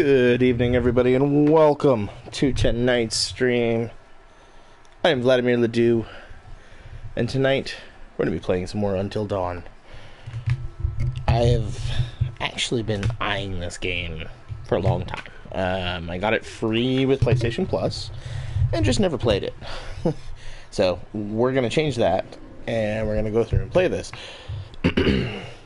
Good evening, everybody, and welcome to tonight's stream. I am Vladimir Ledeux, and tonight we're going to be playing some more Until Dawn. I have actually been eyeing this game for a long time. Um, I got it free with PlayStation Plus, and just never played it. so we're going to change that, and we're going to go through and play this.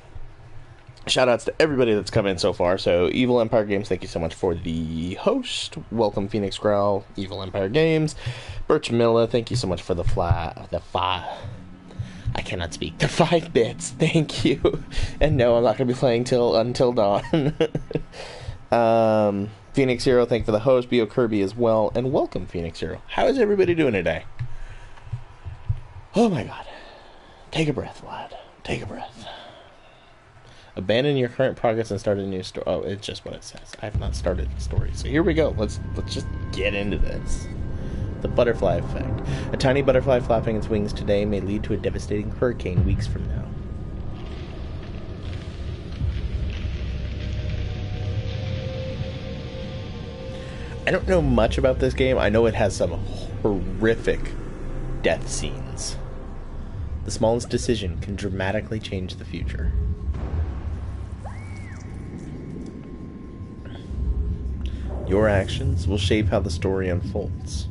shout outs to everybody that's come in so far. So, Evil Empire Games, thank you so much for the host. Welcome, Phoenix Growl, Evil Empire Games. Birch Milla, thank you so much for the fly, the five. I cannot speak. The five bits, thank you. And no, I'm not going to be playing till until dawn. um, Phoenix Hero, thank you for the host. Bio Kirby as well, and welcome, Phoenix Hero. How is everybody doing today? Oh my God! Take a breath, Vlad. Take a breath. Abandon your current progress and start a new story. Oh, it's just what it says. I have not started the story. So here we go. Let's let's just get into this. The butterfly effect. A tiny butterfly flapping its wings today may lead to a devastating hurricane weeks from now. I don't know much about this game. I know it has some horrific death scenes. The smallest decision can dramatically change the future. Your actions will shape how the story unfolds.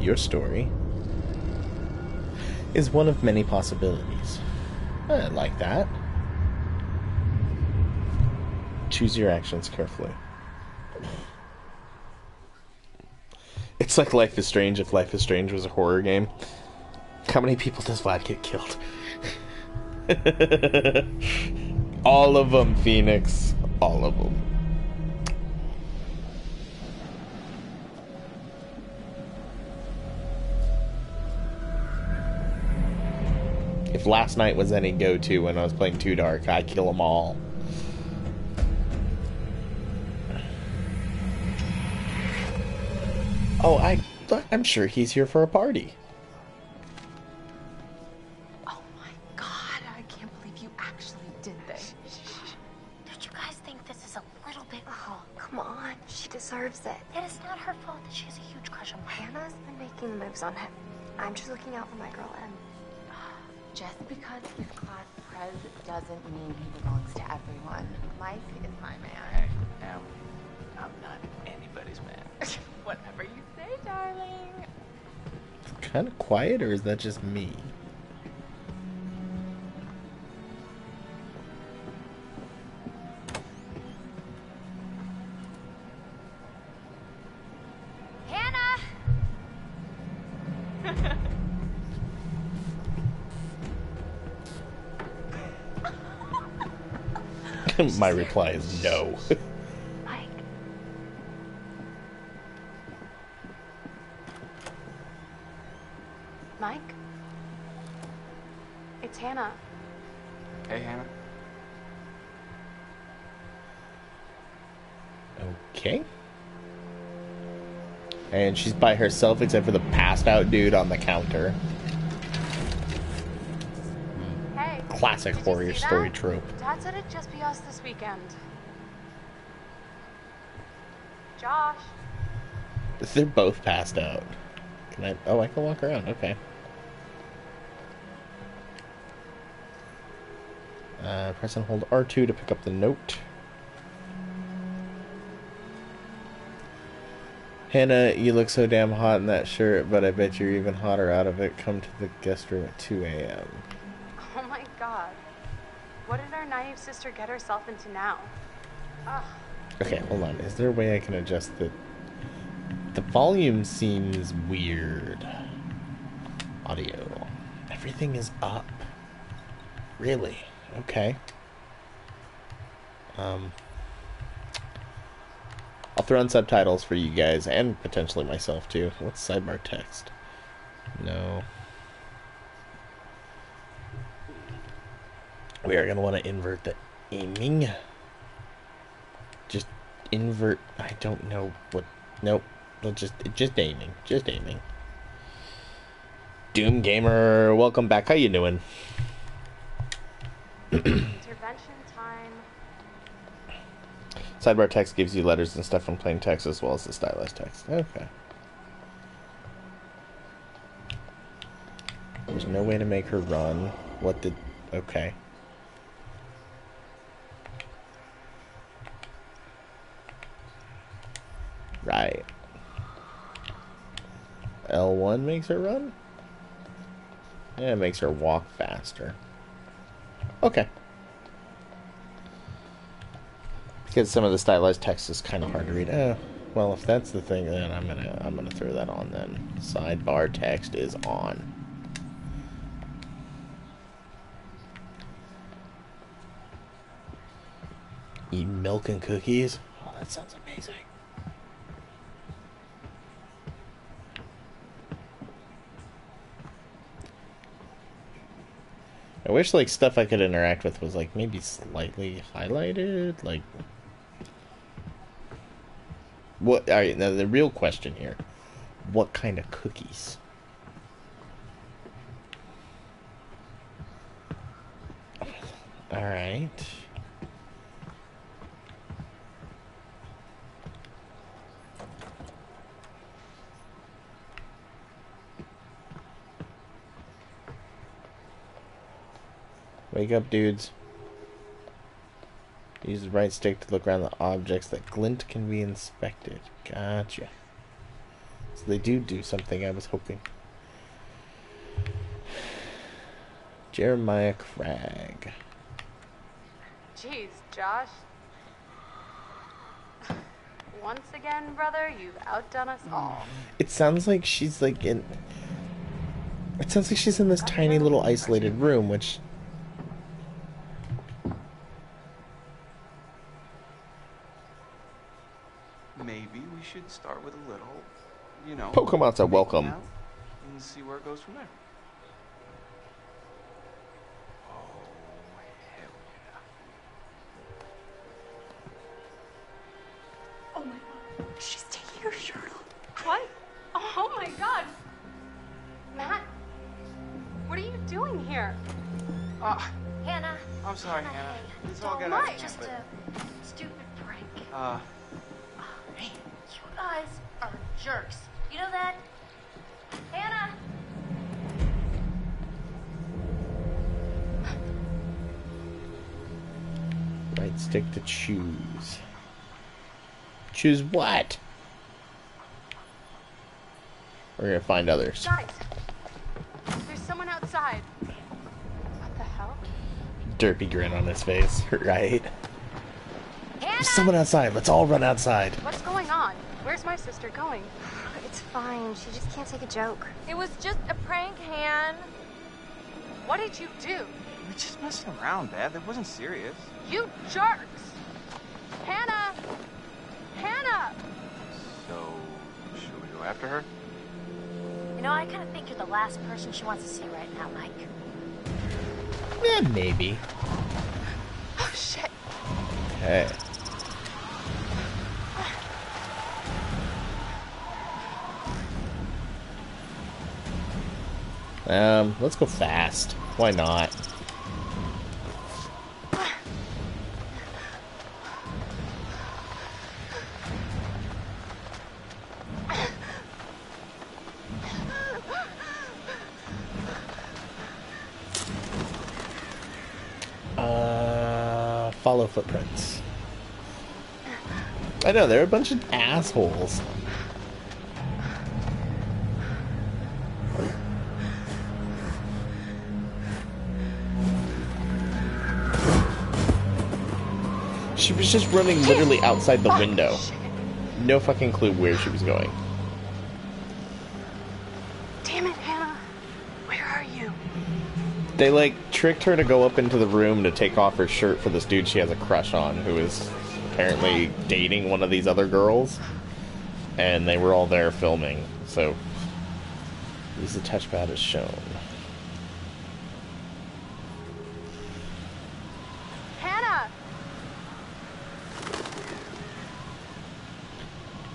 Your story is one of many possibilities. I like that. Choose your actions carefully. It's like Life is Strange if Life is Strange was a horror game. How many people does Vlad get killed? All of them, Phoenix. All of them. If last night was any go to when I was playing Too Dark, I kill them all. Oh, I, I'm sure he's here for a party. Oh my god, I can't believe you actually did this. Don't you guys think this is a little bit Oh, come on. She deserves it. It's not her fault that she has a huge crush on Hannah. Hannah's been making moves on him. I'm just looking out for my girl, and Just because he's class prez doesn't mean he belongs to everyone. Mike is my man. Kind of quiet, or is that just me? Hannah! My reply is no. Mike. Mike? It's Hannah. Hey, Hannah. okay. And she's by herself except for the passed out dude on the counter. Hey. Classic horror story that? trope. Dad said it'd just be us this weekend. Josh. They're both passed out. Can I? Oh, I can walk around. Okay. Uh, press and hold R2 to pick up the note. Hannah, you look so damn hot in that shirt, but I bet you're even hotter out of it. Come to the guest room at 2 a.m. Oh my god. What did our naive sister get herself into now? Ugh. Okay, hold on. Is there a way I can adjust the... The volume seems weird. Audio. Everything is up. Really? Okay. Um... Throw in subtitles for you guys, and potentially myself too. What's sidebar text? No. We are going to want to invert the aiming. Just invert. I don't know what. Nope. Just just aiming, just aiming. Doom gamer, welcome back. How you doing? Intervention. Sidebar text gives you letters and stuff from plain text as well as the stylized text. Okay. There's no way to make her run. What did? Okay. Right. L1 makes her run? Yeah, it makes her walk faster. Okay. Because some of the stylized text is kind of hard to read. Oh, well, if that's the thing, then I'm gonna I'm gonna throw that on. Then sidebar text is on. Eat milk and cookies. Oh, that sounds amazing. I wish like stuff I could interact with was like maybe slightly highlighted, like what all right, now the real question here. What kind of cookies? All right. Wake up, dudes. Use the right stick to look around the objects that glint can be inspected. Gotcha. So they do do something I was hoping. Jeremiah Cragg. Jeez, Josh. Once again, brother, you've outdone us all. It sounds like she's like in. It sounds like she's in this tiny little isolated room, which. Maybe we should start with a little, Pokemon's a welcome. And see where it goes from there. Choose what? We're gonna find others. Guys, there's someone outside. What the hell? Derpy grin on his face, right? Hannah. There's someone outside. Let's all run outside. What's going on? Where's my sister going? It's fine. She just can't take a joke. It was just a prank, Han. What did you do? we just messing around, Dad. That wasn't serious. You jerks! After her? You know, I kind of think you're the last person she wants to see right now, Mike. Eh, maybe. Oh shit! Okay. Um, let's go fast. Why not? Know, they're a bunch of assholes. She was just running literally outside the window. No fucking clue where she was going. Damn it, Hannah! Where are you? They like tricked her to go up into the room to take off her shirt for this dude she has a crush on who is apparently dating one of these other girls. And they were all there filming, so use the touchpad as shown. Hannah!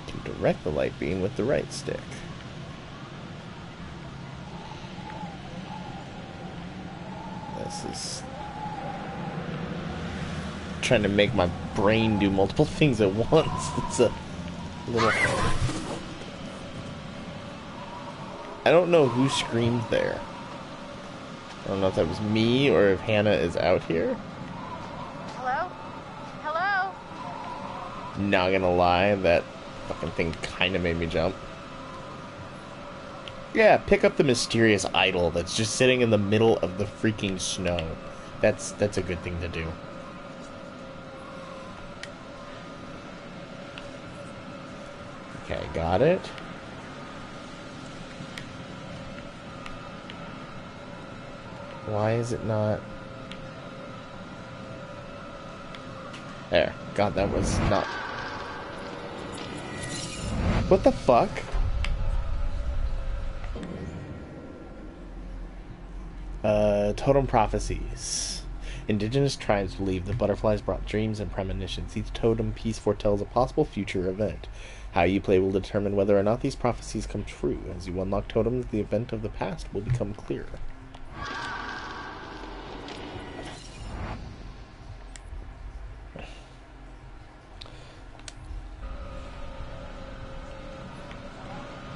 To Direct the light beam with the right stick. This is trying to make my brain do multiple things at once. It's a little. I don't know who screamed there. I don't know if that was me or if Hannah is out here. Hello? Hello? Not gonna lie, that fucking thing kind of made me jump. Yeah, pick up the mysterious idol that's just sitting in the middle of the freaking snow. That's that's a good thing to do. Okay, got it. Why is it not? There. God, that was not. What the fuck? Uh, totem prophecies. Indigenous tribes believe the butterflies brought dreams and premonitions. Each totem piece foretells a possible future event. How you play will determine whether or not these prophecies come true. As you unlock totems, the event of the past will become clearer.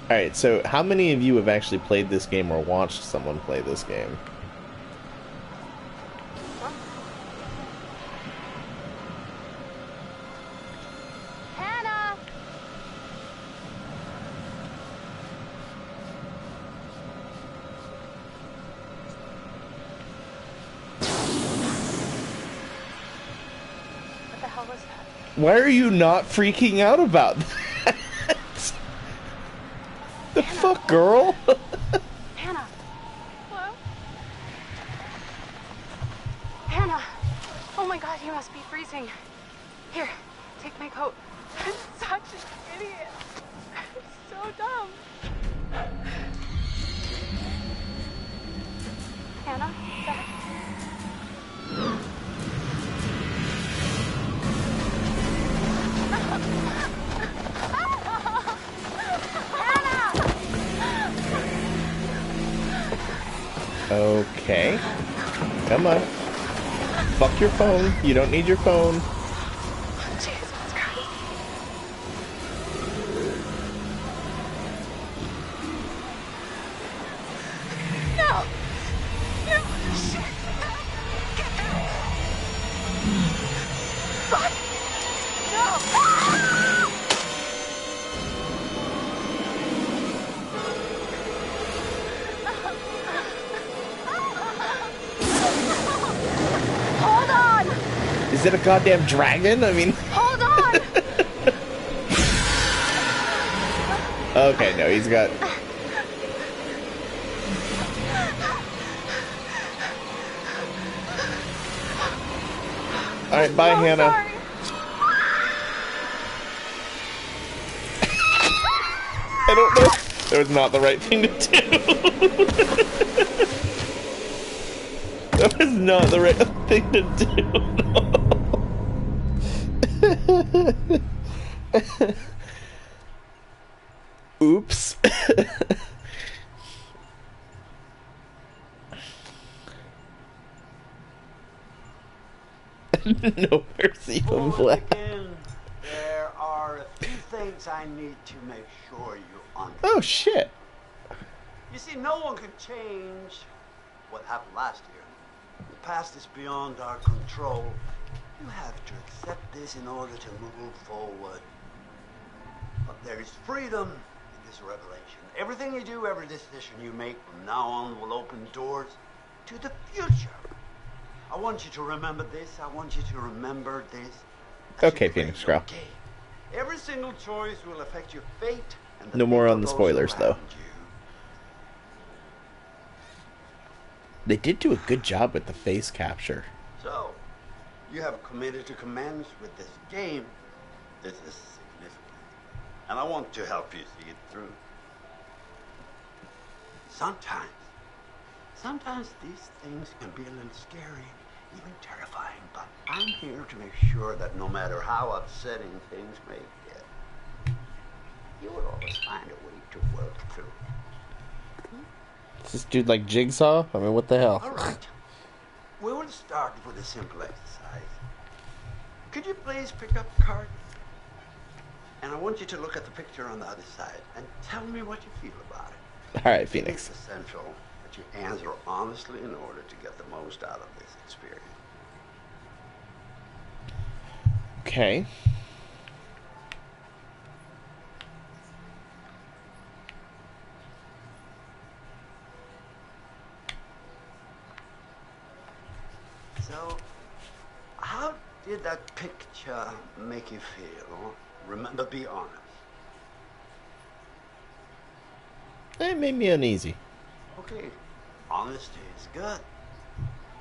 Alright, so how many of you have actually played this game or watched someone play this game? Hannah! What the hell was that? Why are you not freaking out about that? the fuck, girl? phone. You don't need your phone. Goddamn dragon? I mean, Hold on! okay, no, he's got. Alright, bye, Oh, Hannah. I don't know. That was not the right thing to do. that was not the right thing to do. Oops. no mercy from Before Black. there are a few things I need to make sure you understand. Oh shit. You see, no one can change what happened last year. The past is beyond our control. You have to accept this in order to move forward. But there is freedom in this revelation. Everything you do, every decision you make from now on will open doors to the future. I want you to remember this. I want you to remember this. Okay, Phoenix Girl. game. Every single choice will affect your fate. No more on the spoilers, though. you. They did do a good job with the face capture. You have committed to commence with this game. This is significant. And I want to help you see it through. Sometimes, sometimes these things can be a little scary, even terrifying, but I'm here to make sure that no matter how upsetting things may get, You will always find a way to work through. Is this dude like Jigsaw? I mean, what the hell? All right. We will start with a simple exercise. Could you please pick up the card? And I want you to look at the picture on the other side and tell me what you feel about it. All right, Phoenix. It's essential that you answer honestly in order to get the most out of this experience. Okay. So, how did that picture make you feel? Remember, be honest. It made me uneasy. Okay, honesty is good.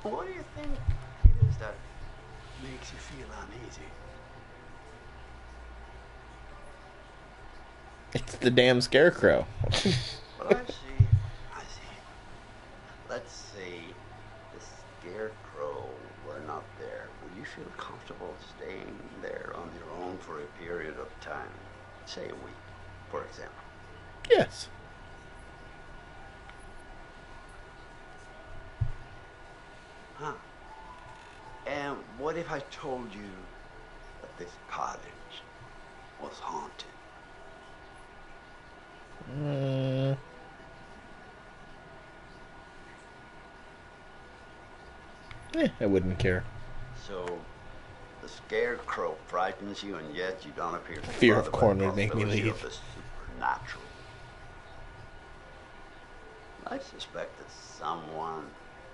What do you think it is that makes you feel uneasy? It's the damn scarecrow. Well, I see. I see. Let's say the scarecrow were not there. Would you feel comfortable staying there on your own for a period of time? Say a week, for example. yes. Huh. And what if I told you that this cottage was haunted? Mm. Eh, I wouldn't care. So, the scarecrow frightens you, and yet you don't appear to Fear of corn would make me leave. the supernatural. I suspect that someone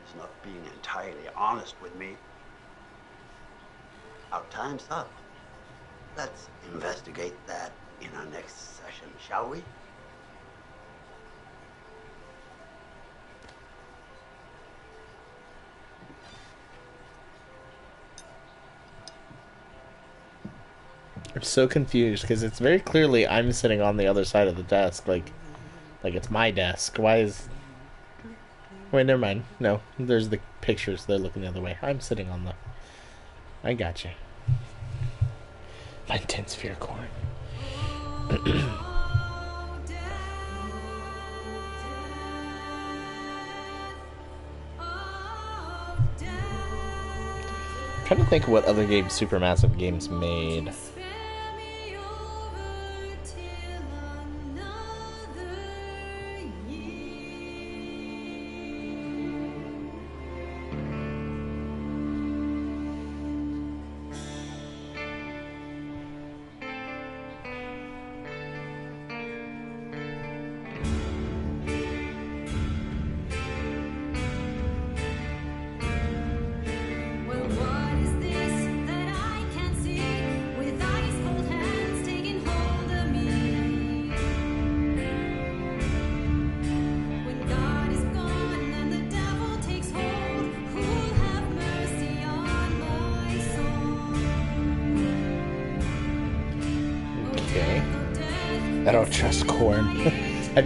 is not being entirely honest with me. Our time's up. Let's investigate that in our next session, shall we? I'm so confused because it's very clearly I'm sitting on the other side of the desk, like, like it's my desk. Why is? Wait, never mind. No, there's the pictures. They're looking the other way. I'm sitting on the. I got you. My intense fear corn. trying to think of what other games Supermassive Games made.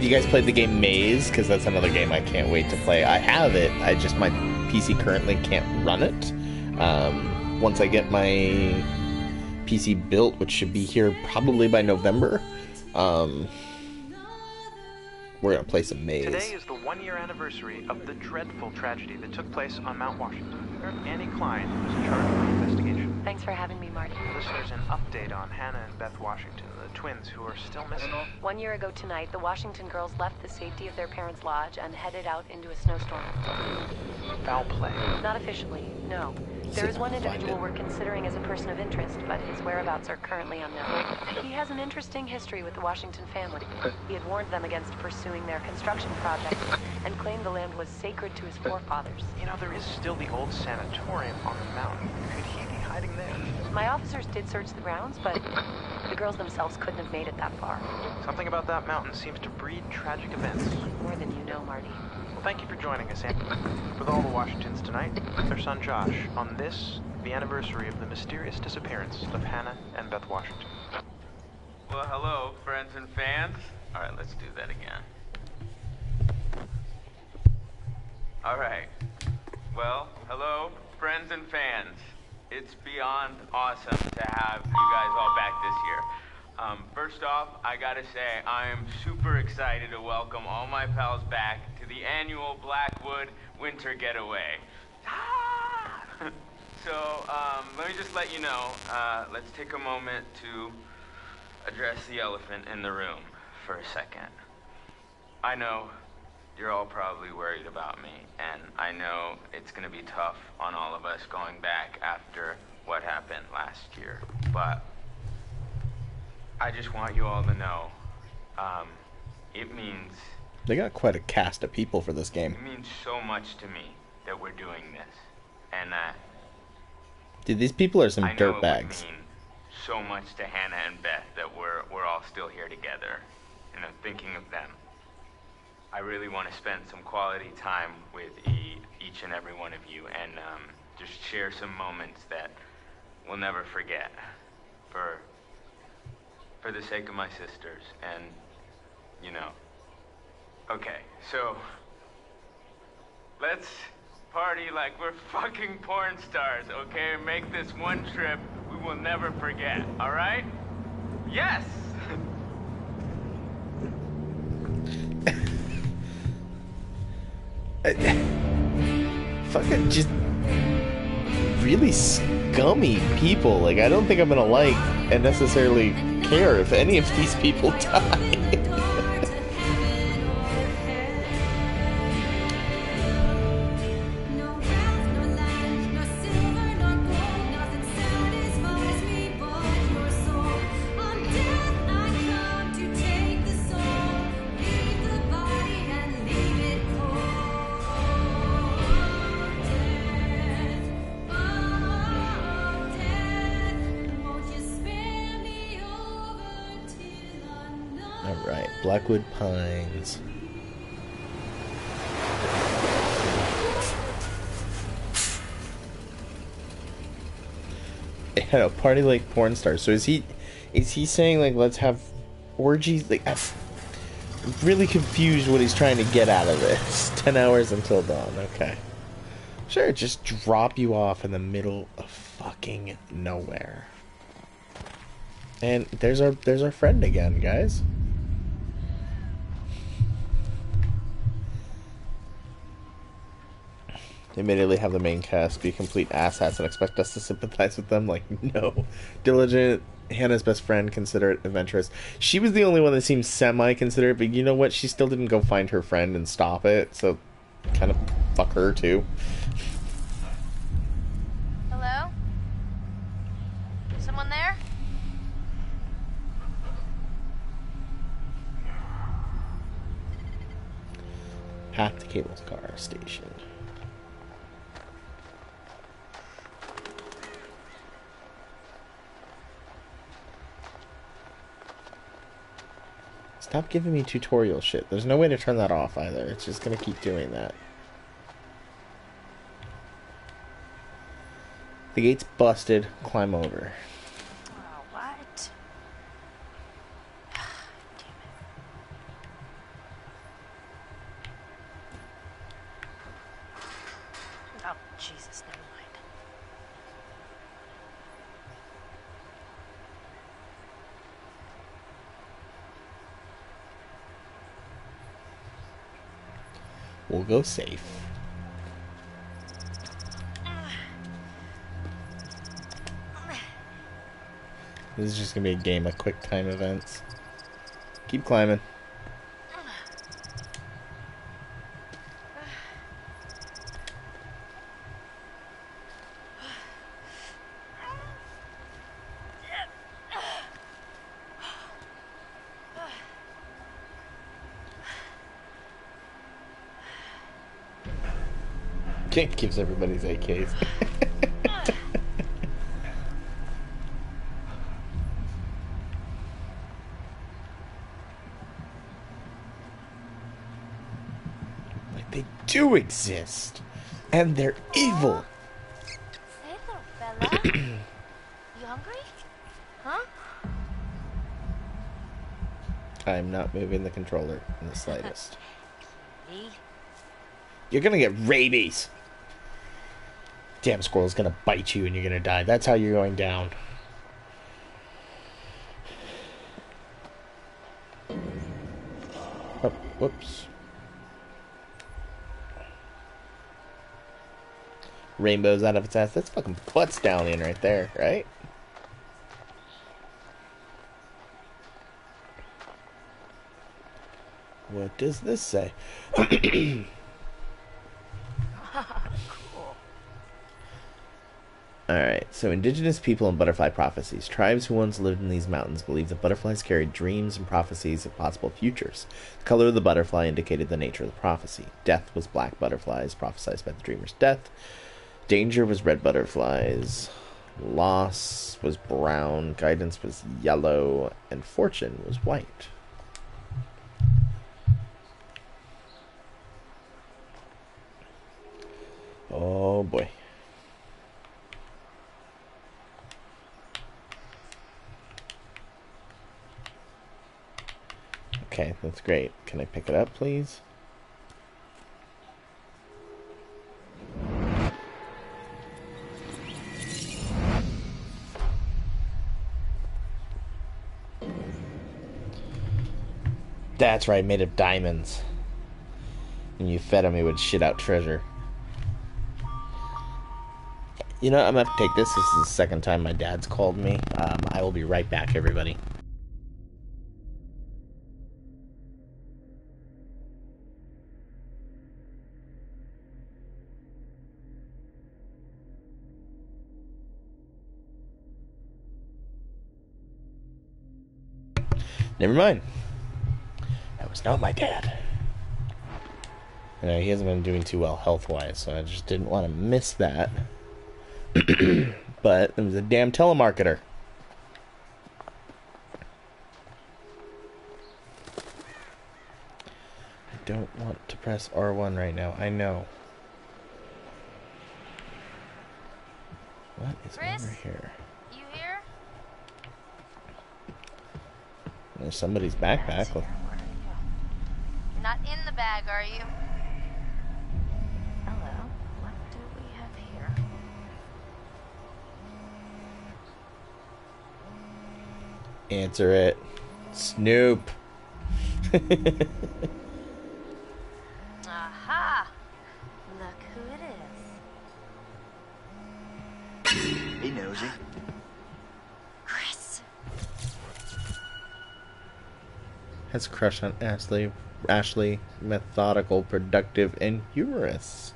You guys played the game Maze? Because that's another game I can't wait to play. I have it. I just my PC currently can't run it. Um, once I get my PC built, which should be here probably by November, um, we're gonna play some Maze. Today is the one year anniversary of the dreadful tragedy that took place on Mount Washington. Annie Klein was in charge of the investigation. Thanks for having me, Marty. Listeners, an update on Hannah and Beth Washington, the twins who are still missing. One year ago tonight, the Washington girls left the safety of their parents' lodge and headed out into a snowstorm. Foul play. Not officially, no. There is one individual we're considering as a person of interest, but his whereabouts are currently unknown. He has an interesting history with the Washington family. He had warned them against pursuing their construction project and claimed the land was sacred to his forefathers. You know, there is still the old sanatorium on the mountain. Could he be hiding there? My officers did search the grounds, but the girls themselves couldn't have made it that far. Something about that mountain seems to breed tragic events. More than you know, Marty. Well, thank you for joining us, Annie. With all the Washingtons tonight, their son Josh, on this, the anniversary of the mysterious disappearance of Hannah and Beth Washington. Well, hello, friends and fans. All right, let's do that again. All right. Well, hello, friends and fans. It's beyond awesome to have you guys all back this year. Um, first off, I gotta say, I am super excited to welcome all my pals back to the annual Blackwood Winter Getaway. Ah! so, um, let me just let you know, uh, let's take a moment to address the elephant in the room for a second. I know you're all probably worried about me, and I know it's gonna be tough on all of us going back after what happened last year, but I just want you all to know, um, it means They got quite a cast of people for this game. it means so much to me that we're doing this, and that Dude, these people are some I know it would dirtbags. so much to Hannah and Beth that we're we're all still here together, you know, thinking of them. I really want to spend some quality time with e- each and every one of you, and um, just share some moments that we'll never forget, for for the sake of my sisters, and you know. Okay, so let's party like we're fucking porn stars, okay? Make this one trip we will never forget, alright? Yes! Fucking just really scummy people. Like, I don't think I'm gonna like and necessarily care if any of these people die. Blackwood Pines. I know, party like porn stars. So is he is he saying like let's have orgies like I'm really confused what he's trying to get out of this. Ten hours until dawn, okay. Sure, just drop you off in the middle of fucking nowhere. And there's our there's our friend again, guys. Immediately have the main cast be complete asshats and expect us to sympathize with them. Like, no. Diligent, Hannah's best friend, considerate, adventurous. She was the only one that seemed semi considerate, but you know what? She still didn't go find her friend and stop it, so kind of fuck her too. Hello? Someone there? At the cable car station. Stop giving me tutorial shit. There's no way to turn that off either. It's just gonna keep doing that. The gate's busted. Climb over. Oh, what? Damn it. Oh, Jesus, never mind. We'll go safe. This is just gonna be a game of quick time events. Keep climbing. Kink gives everybody's AKs. like they do exist, and they're evil. Hey, little fella. you hungry? Huh? I'm not moving the controller in the slightest. You're gonna get rabies damn squirrel's gonna bite you and you're gonna die. That's how you're going down. Oh, whoops. Rainbows out of its ass. That's fucking butts down in right there, right? What does this say? Alright, so indigenous people and butterfly prophecies. Tribes who once lived in these mountains believed that butterflies carried dreams and prophecies of possible futures. The color of the butterfly indicated the nature of the prophecy. Death was black butterflies, prophesied by the dreamer's death. Danger was red butterflies. Loss was brown. Guidance was yellow. And fortune was white. Oh boy. Okay, that's great. Can I pick it up, please? That's right, made of diamonds. And you fed him, he would shit out treasure. You know, I'm gonna have to take this. This is the second time my dad's called me. Um, I will be right back, everybody. You know, he hasn't been doing too well health wise, so I just didn't want to miss that. but it was a damn telemarketer. I don't want to press R1 right now. I know. What is Chris? over here? You here? There's somebody's backpack. You're not in the bag, are you? Hello. What do we have here? Answer it. Snoop. Aha! Look who it is. Hey, Nosy. Chris. Has a crush on Ashley. Ashley, methodical, productive, and humorous.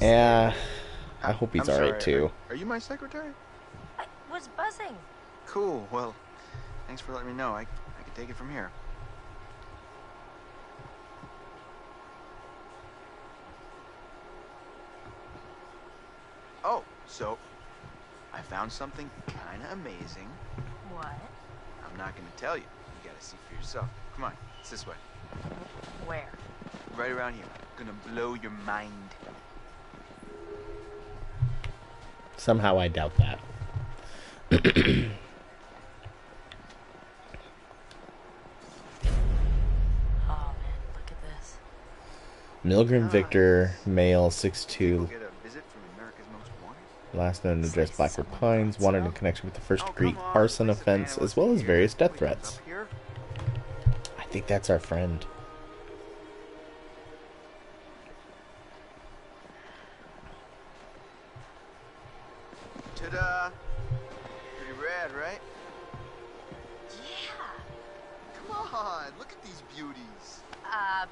Yeah, I hope he's alright too. Are, are you my secretary? I was buzzing. Cool. Well, thanks for letting me know. I, I can take it from here. Oh, so I found something kind of amazing. What? I'm not going to tell you. You got to see for yourself. Come on, it's this way. Where? Right around here. Gonna blow your mind. Somehow I doubt that. Milgram ah, Victor, male, We'll 6'2", get a visit from America's Most Wanted. last known address Blackwood Pines, wanted in connection with the first Oh, degree arson offense, as well as various death threats. I think that's our friend.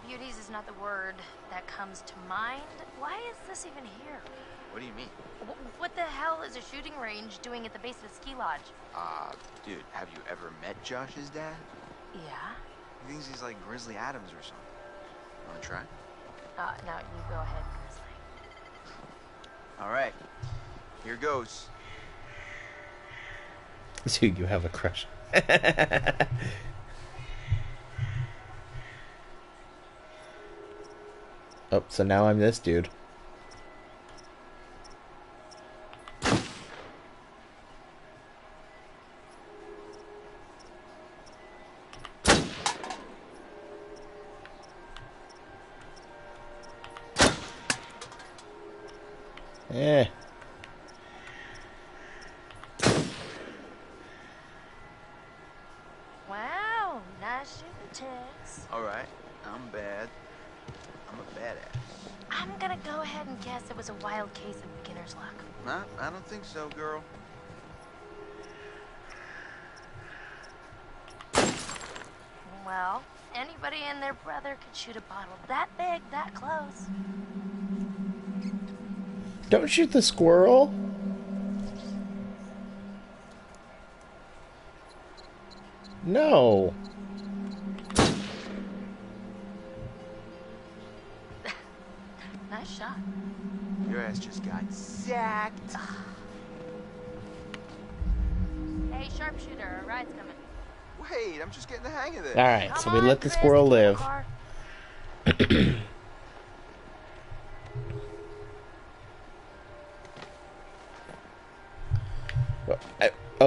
Beauties is not the word that comes to mind. Why is this even here? What do you mean? Wh- What the hell is a shooting range doing at the base of the ski lodge? Uh, dude, have you ever met Josh's dad? Yeah. He thinks he's like Grizzly Adams or something. Wanna try? Uh, now you go ahead, Grizzly. All right, here goes. So you have a crush. oh, so now I'm this dude. Don't shoot the squirrel. No. Nice shot. Your ass just got sacked. Hey, sharpshooter, a ride's coming. Wait, I'm just getting the hang of this. All right, so we on, let the Chris, squirrel get in the live.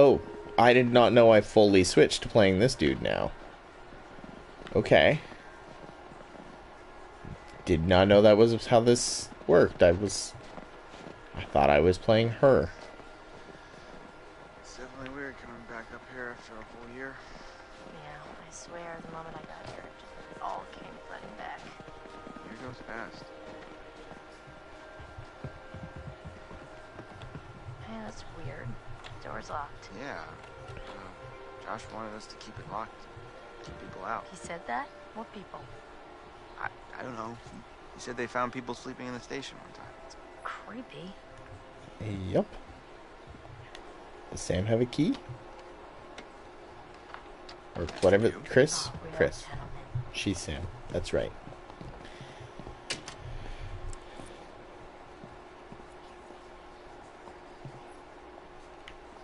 oh, I did not know I fully switched to playing this dude now. Okay. Did not know that was how this worked. I was. I thought I was playing her. Yeah. Uh, Josh wanted us to keep it locked. Keep people out. He said that? What people? I, I don't know. He, he said they found people sleeping in the station one time. It's creepy. Yep. Does Sam have a key? Or whatever. Chris? Oh, Chris. She's Sam. That's right.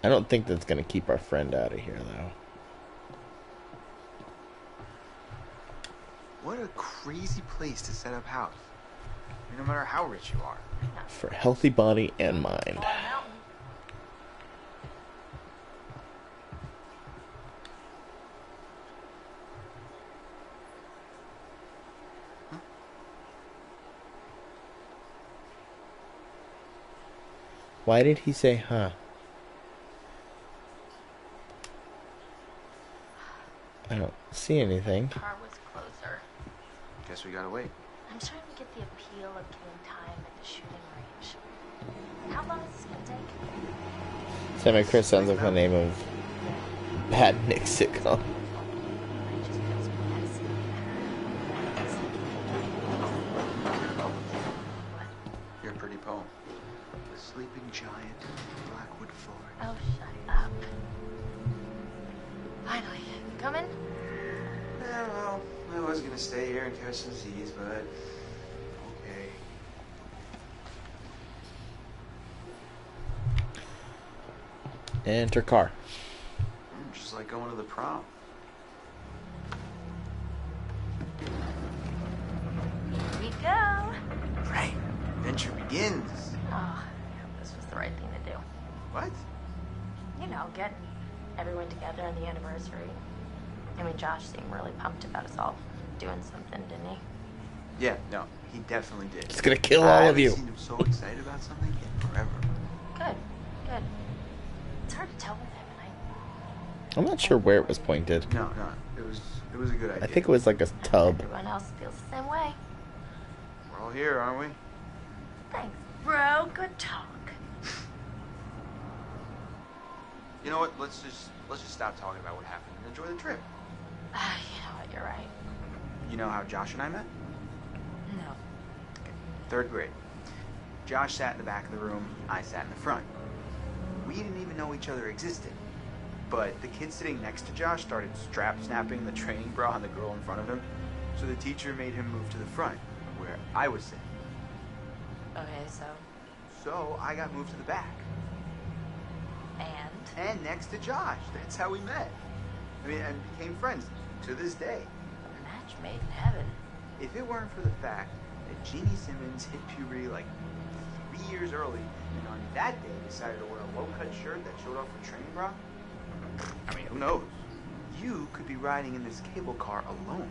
I don't think that's going to keep our friend out of here, though. What a crazy place to set up house. I mean, no matter how rich you are. For healthy body and mind. Why did he say, huh? I don't see anything. Car was closer. Guess we gotta wait. I'm starting to get the appeal of killing time at the shooting range. How long is this gonna take? Sam and Chris sounds like the name of bad Nick sitcom. Enter car. Just like going to the prom. Here we go. Right. Adventure begins. Oh, this was the right thing to do. What? You know, get everyone together on the anniversary. I mean, Josh seemed really pumped about us all doing something, didn't he? Yeah, no, he definitely did. It's gonna kill I all of haven't you. Seen him so excited about something in forever. Good, good. It's hard to tell with him, and I I'm not sure where it was pointed. No, no, it was it was a good idea. I think it was like a tub. everyone else feels the same way. we're all here, aren't we? Thanks, bro. Good talk. You know what? Let's just let's just stop talking about what happened and enjoy the trip. Ah, you know what? You're right. You know how Josh and I met? No. Third grade. Josh sat in the back of the room, I sat in the front. We didn't even know each other existed. But the kid sitting next to Josh started strap snapping the training bra on the girl in front of him. So the teacher made him move to the front, where I was sitting. Okay, so So I got moved to the back. and And next to Josh. That's how we met. I mean, and became friends to this day. a match made in heaven. If it weren't for the fact that Jeannie Simmons hit puberty like three years early, and on that day decided to wear a low-cut shirt that showed off her training bra, I mean, who knows? You could be riding in this cable car alone,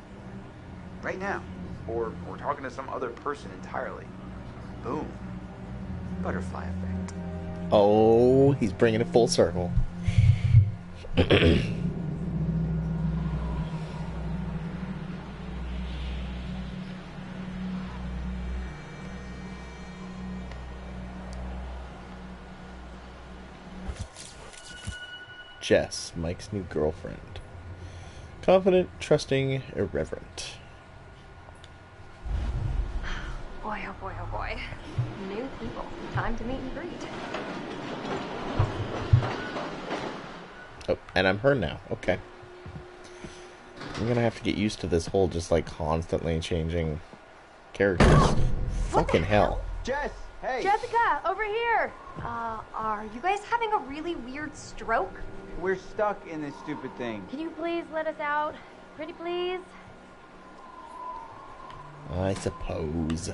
right now, or or talking to some other person entirely. Boom, butterfly effect. Oh, he's bringing it full circle. Jess, Mike's new girlfriend. Confident, trusting, irreverent. Boy, oh boy, oh boy. New people. Time to meet and greet. Oh, and I'm her now. Okay. I'm gonna have to get used to this whole just like constantly changing characters. Fucking hell. Jess, hey. Jessica, over here. Uh, are you guys having a really weird stroke? We're stuck in this stupid thing. Can you please let us out? Pretty please? I suppose.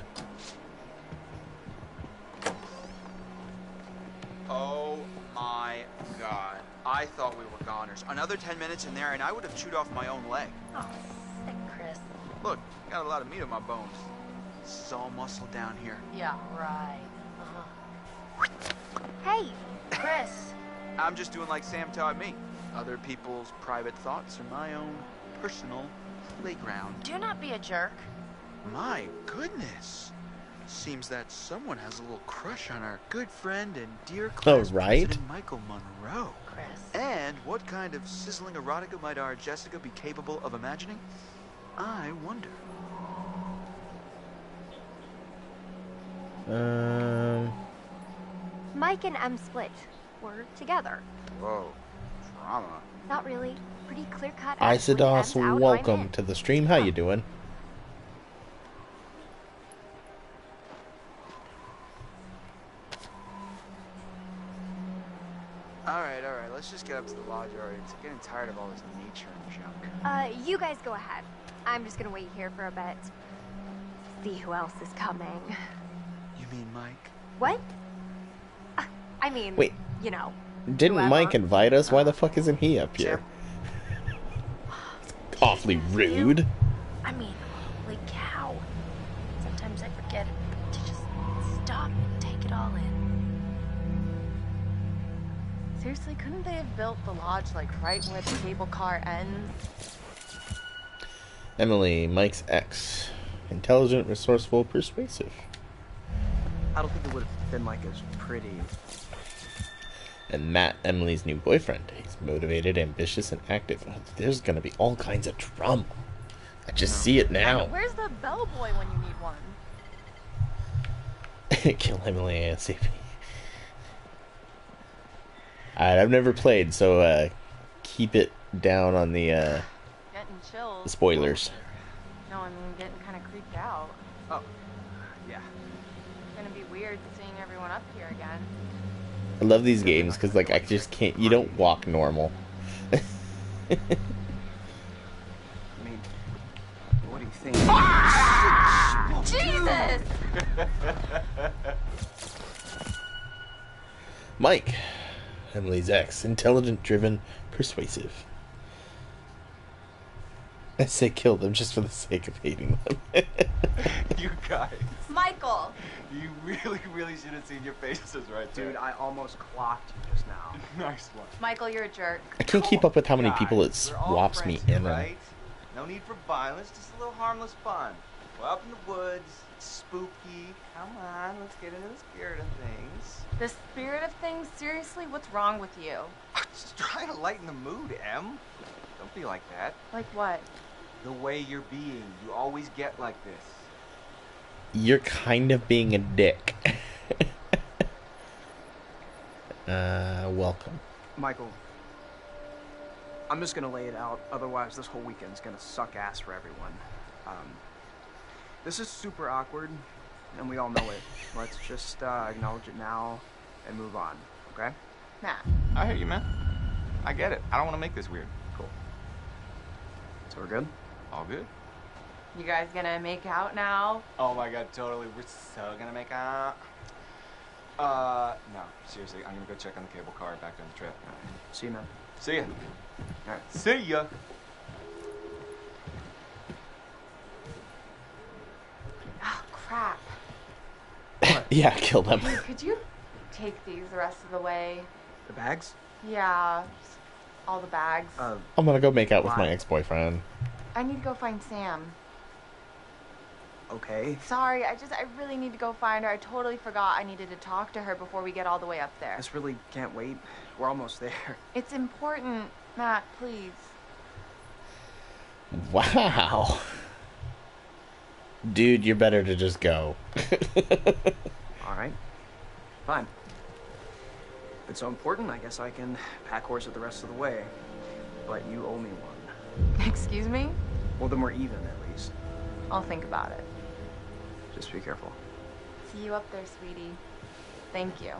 Oh my god. I thought we were goners. Another 10 minutes in there and I would have chewed off my own leg. Oh, sick, Chris. Look, got a lot of meat on my bones. This is all muscle down here. Yeah, right. Uh-huh. Hey, Chris. I'm just doing like Sam taught me. Other people's private thoughts are my own personal playground. Do not be a jerk. My goodness. Seems that someone has a little crush on our good friend and dear class Oh, right? president Michael Munroe. Chris. And what kind of sizzling erotica might our Jessica be capable of imagining? I wonder. Um. Mike and Em split. We're together. Whoa, drama. Not really. Pretty clear cut. Isidos, welcome to the stream. How you doing? All right, all right. Let's just get up to the lodge already. It's getting tired of all this nature and junk. Uh, you guys go ahead. I'm just gonna wait here for a bit. See who else is coming. You mean Mike? What? Uh, I mean, Wait. you know. Didn't whoever. Mike invite us? Why the fuck isn't he up here? Awfully rude. I mean, holy cow. Sometimes I forget to just stop and take it all in. Seriously, couldn't they have built the lodge like right where the cable car ends? Emily, Mike's ex. Intelligent, resourceful, persuasive. I don't think it would have been like as pretty. And Matt, Emily's new boyfriend. He's motivated, ambitious, and active. There's gonna be all kinds of drama. I just see it now. Where's the bellboy when you need one? Kill Emily ASAP. Alright, I've never played, so uh, keep it down on the uh, Getting chills. spoilers. No, I'm getting kind of creeped out. Oh, yeah. It's gonna be weird seeing everyone up here again. I love these games because like I just can't. You don't walk normal. I mean, what do you think? Jesus! Mike, Emily's ex, intelligent, driven, persuasive. I say kill them just for the sake of hating them. You guys, Michael! you really, really should have seen your faces right Dude, I almost clocked you just now. nice one. Michael, you're a jerk. I can't keep up with how many people it Guys, we're all swaps me friends here, in. on. Right? No need for violence, just a little harmless fun. We're up in the woods, it's spooky. Come on, let's get into the spirit of things. The spirit of things, seriously, what's wrong with you? Just trying to lighten the mood, Em. Don't be like that. Like what? The way you're being, you always get like this. You're kind of being a dick. uh, welcome. Michael, I'm just gonna lay it out. Otherwise, this whole weekend's gonna suck ass for everyone. Um, this is super awkward, and we all know it. Let's just uh, acknowledge it now and move on. Okay? Matt. I hear you, man. I get it. I don't want to make this weird. Cool. So we're good. All good. You guys gonna make out now? Oh my god, totally. We're so gonna make out. Uh, no, seriously, I'm gonna go check on the cable car back on the trip. See you, man. See ya. Alright, see ya. Oh, crap. yeah, kill them. Could you take these the rest of the way? The bags? Yeah, just all the bags. Uh, I'm gonna go make out with my ex-boyfriend. I need to go find Sam. okay? Sorry, I just, I really need to go find her. I totally forgot I needed to talk to her before we get all the way up there. This really can't wait. We're almost there. It's important, Matt, please. Wow. Dude, you're better to just go. All right. Fine. If it's so important, I guess I can pack horse it the rest of the way. But you owe me one. Excuse me? Well, then we're even at least. I'll think about it. Just be careful. See you up there, sweetie. Thank you.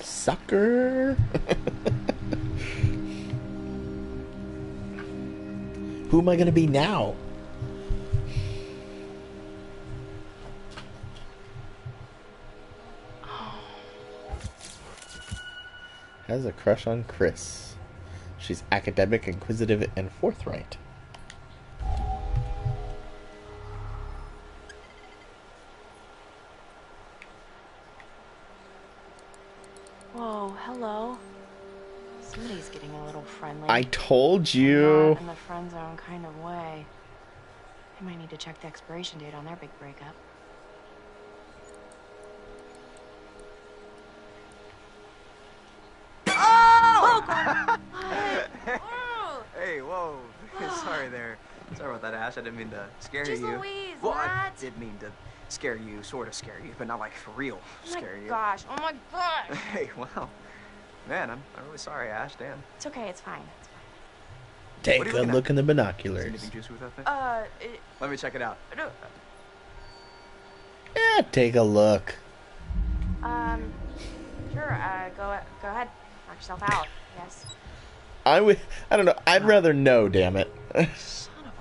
Sucker. Who am I gonna be now? Has a crush on Chris. She's academic, inquisitive, and forthright. Whoa, hello. Somebody's getting a little friendly. I told you. Not in the friend zone kind of way. I might need to check the expiration date on their big breakup. Oh! hey, whoa. Oh, sorry there. Sorry about that, Ash. I didn't mean to scare you. Louise, well, I did mean to scare you, sort of scare you, but not like for real Oh my scare you. gosh, oh my gosh. Hey, wow. Man, I'm, I'm really sorry, Ash. Damn. It's okay, it's fine. Take What are you a look at? in the Is binoculars. anything juicy with that thing? Uh, it, Let me check it out. no, Yeah, take a look. um, sure, uh, go, go ahead. Knock yourself out, yes. I would. I don't know. I'd rather know. Damn it. Son of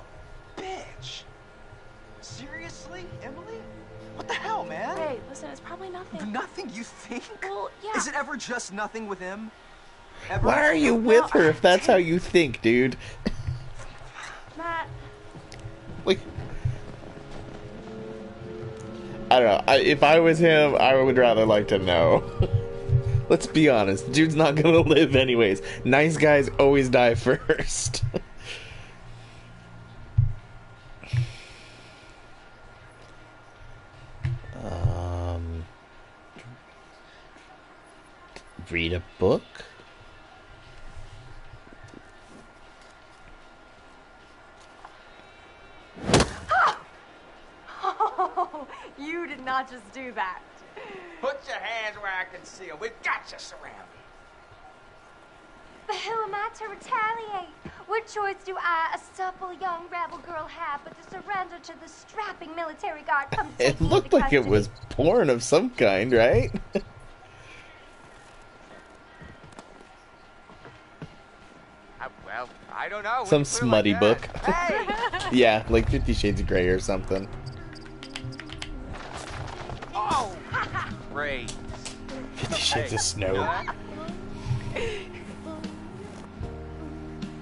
a bitch. Seriously, Emily? What the hell, man? Hey, listen, it's probably nothing. Nothing, you think? Well, yeah. Is it ever just nothing with him? Why are you with her if that's how you think, dude? Matt, Like, I don't know. I, if I was him, I would rather like to know. Let's be honest. Dude's not gonna live anyways. Nice guys always die first. um, read a book. Oh, you did not just do that. Put your hands where I can see them. We've got you surrounded. But who am I to retaliate? What choice do I, a supple young rebel girl, have but to surrender to the strapping military guard come to It looked into like it was porn of some kind, right? I, uh, well, I don't know. Some you put it smutty like book. Hey! yeah, like Fifty Shades of Grey or something. Oh! Great. Fifty Shades of Snow.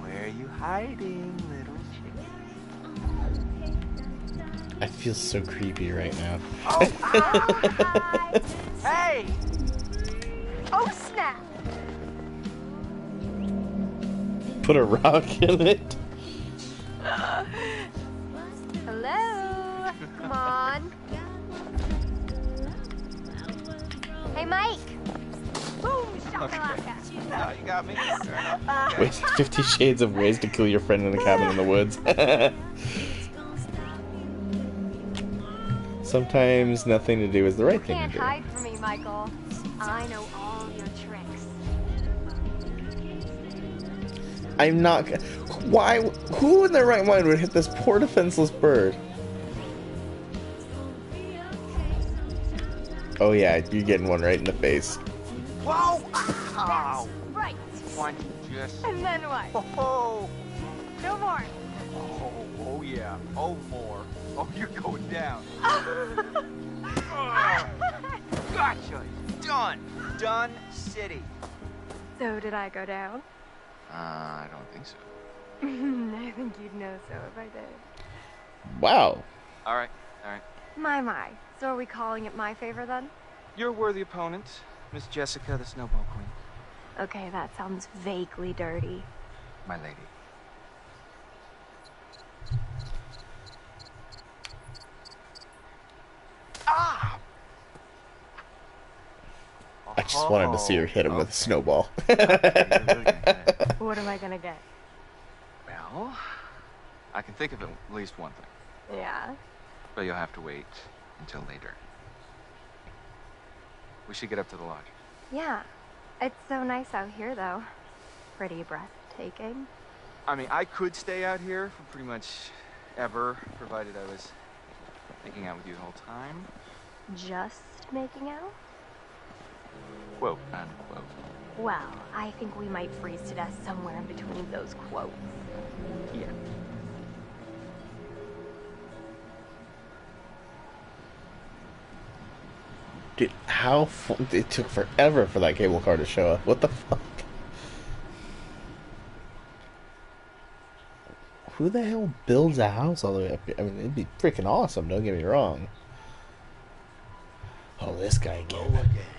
Where are you hiding, little chick? I feel so creepy right now. Oh, hey! Oh, snap! Put a rock in it. Hello? Come on. Hey, Mike. Boom, shakalaka. Now you got me. Fair. Wait, Fifty Shades of Ways to Kill Your Friend in the Cabin in the Woods. Sometimes nothing to do is the right thing Can't to do. hide from me, Michael. I know all your tricks. I'm not. g- Why? Who in their right mind would hit this poor defenseless bird? Oh yeah, you're getting one right in the face. Whoa! Ow! Right. One just. And then what? Oh, No more. oh, oh yeah. Oh, more. Oh, you're going down. Gotcha. Done. Done city. So did I go down? Uh, I don't think so. I think you'd know so if I did. Wow. All right. All right. My, my. So are we calling it my favor then? You're a worthy opponent. Miss Jessica, the Snowball Queen. Okay, that sounds vaguely dirty. My lady. Ah! I just wanted to see her hit him with a snowball. What am I gonna get? Well, I can think of at least one thing, Yeah. but you'll have to wait until later. We should get up to the lodge. Yeah. It's so nice out here, though. Pretty breathtaking. I mean, I could stay out here for pretty much ever, provided I was making out with you the whole time. Just making out? Quote, unquote. Well, I think we might freeze to death somewhere in between those quotes. Yeah. Dude, how it took forever for that cable car to show up. What the fuck? Who the hell builds a house all the way up here? I mean, it'd be freaking awesome. Don't get me wrong. Oh, this guy again. Go again.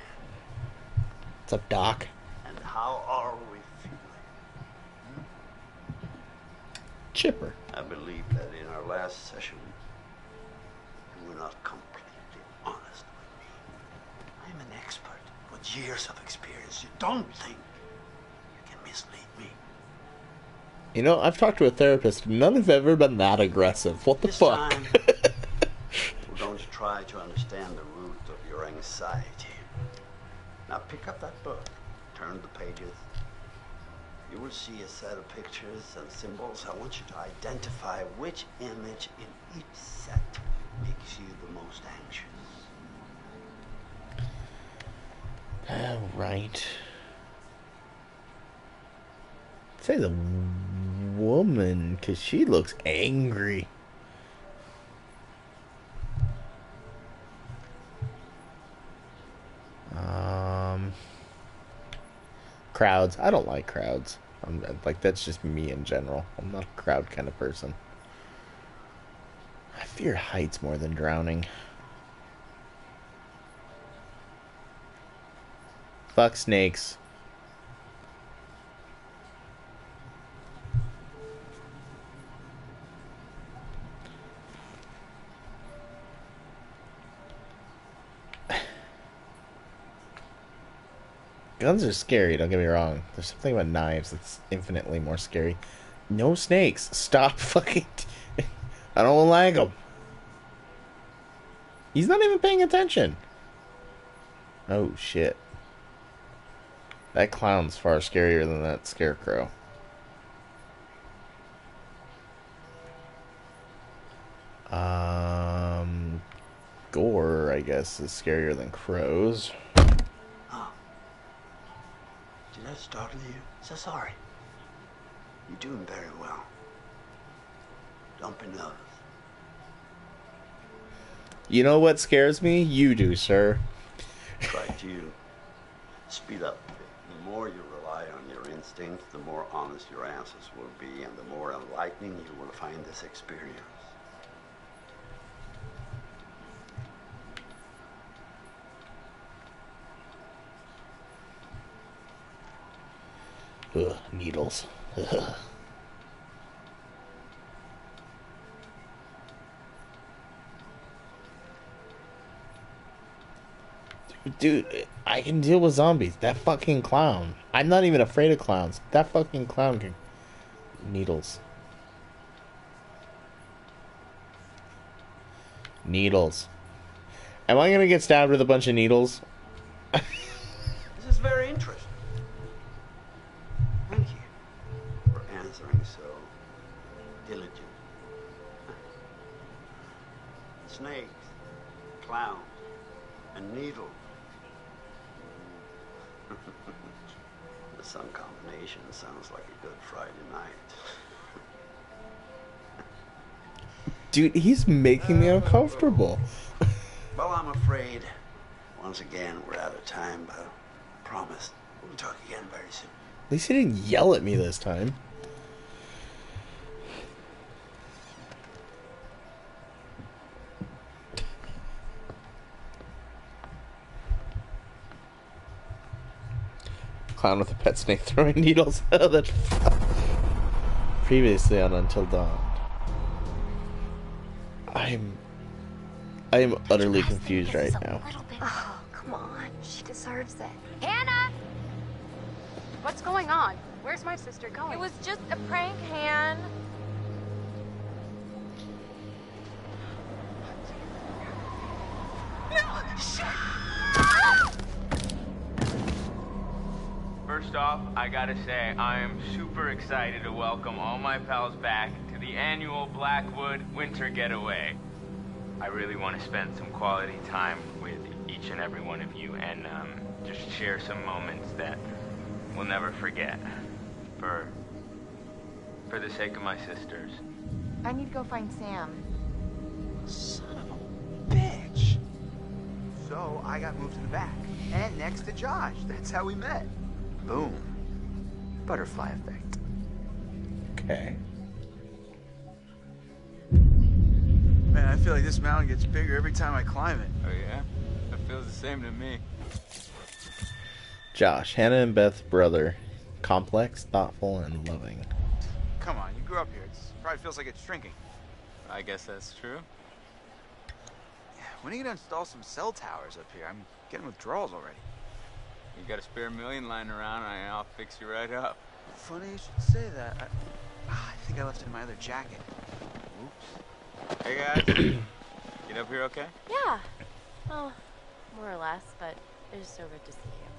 What's up, Doc? And how are we feeling? Chipper. I believe that in our last session, you were not completely honest with me. I'm an expert with years of experience. You don't think you can mislead me. You know, I've talked to a therapist. None have ever been that aggressive. What the This fuck? time, we're going to try to understand the root of your anxiety. Now pick up that book, turn the pages. You will see a set of pictures and symbols. I want you to identify which image in each set makes you the most anxious. All right. Say the woman, because she looks angry. Um, crowds. I don't like crowds. I'm like that's just me in general. I'm not a crowd kind of person. I fear heights more than drowning. Fuck snakes. Guns are scary, don't get me wrong. There's something about knives that's infinitely more scary. No snakes. Stop fucking. I don't like them. He's not even paying attention. Oh shit. That clown's far scarier than that scarecrow. Um, gore, I guess, is scarier than crows. Oh. Did I startle you? So sorry. You're doing very well. Don't be nervous. You know what scares me? You do, sir. Try to speed up. The more you rely on your instincts, the more honest your answers will be, and the more enlightening you will find this experience. Ugh, needles. Dude, I can deal with zombies. That fucking clown. I'm not even afraid of clowns. That fucking clown can. Needles. Needles. Am I gonna get stabbed with a bunch of needles? He's making me uncomfortable. Well, I'm afraid, once again, we're out of time, but I promise we'll talk again very soon. At least he didn't yell at me this time. clown with a pet snake throwing needles. Previously on Until Dawn. I'm. I am utterly confused right now. Oh, come on. She deserves it. Hannah! What's going on? Where's my sister going? It was just a prank, Han. No! First off, I gotta say, I am super excited to welcome all my pals back to the annual Blackwood Winter Getaway. I really want to spend some quality time with each and every one of you and um, just share some moments that we'll never forget. For, for the sake of my sisters. I need to go find Sam. Son of a bitch. So I got moved to the back and next to Josh. That's how we met. Boom. Butterfly effect. Okay. Man, I feel like this mountain gets bigger every time I climb it. Oh yeah? It feels the same to me. Josh, Hannah and Beth's brother. Complex, thoughtful, and loving. Come on, you grew up here. It probably feels like it's shrinking. I guess that's true. When are you gonna install some cell towers up here? I'm getting withdrawals already. You got a spare million lying around, and I'll fix you right up. Funny you should say that. I, ah, I think I left it in my other jacket. Oops. Hey guys, get up here okay? Yeah. Well, more or less, but it is so good to see you.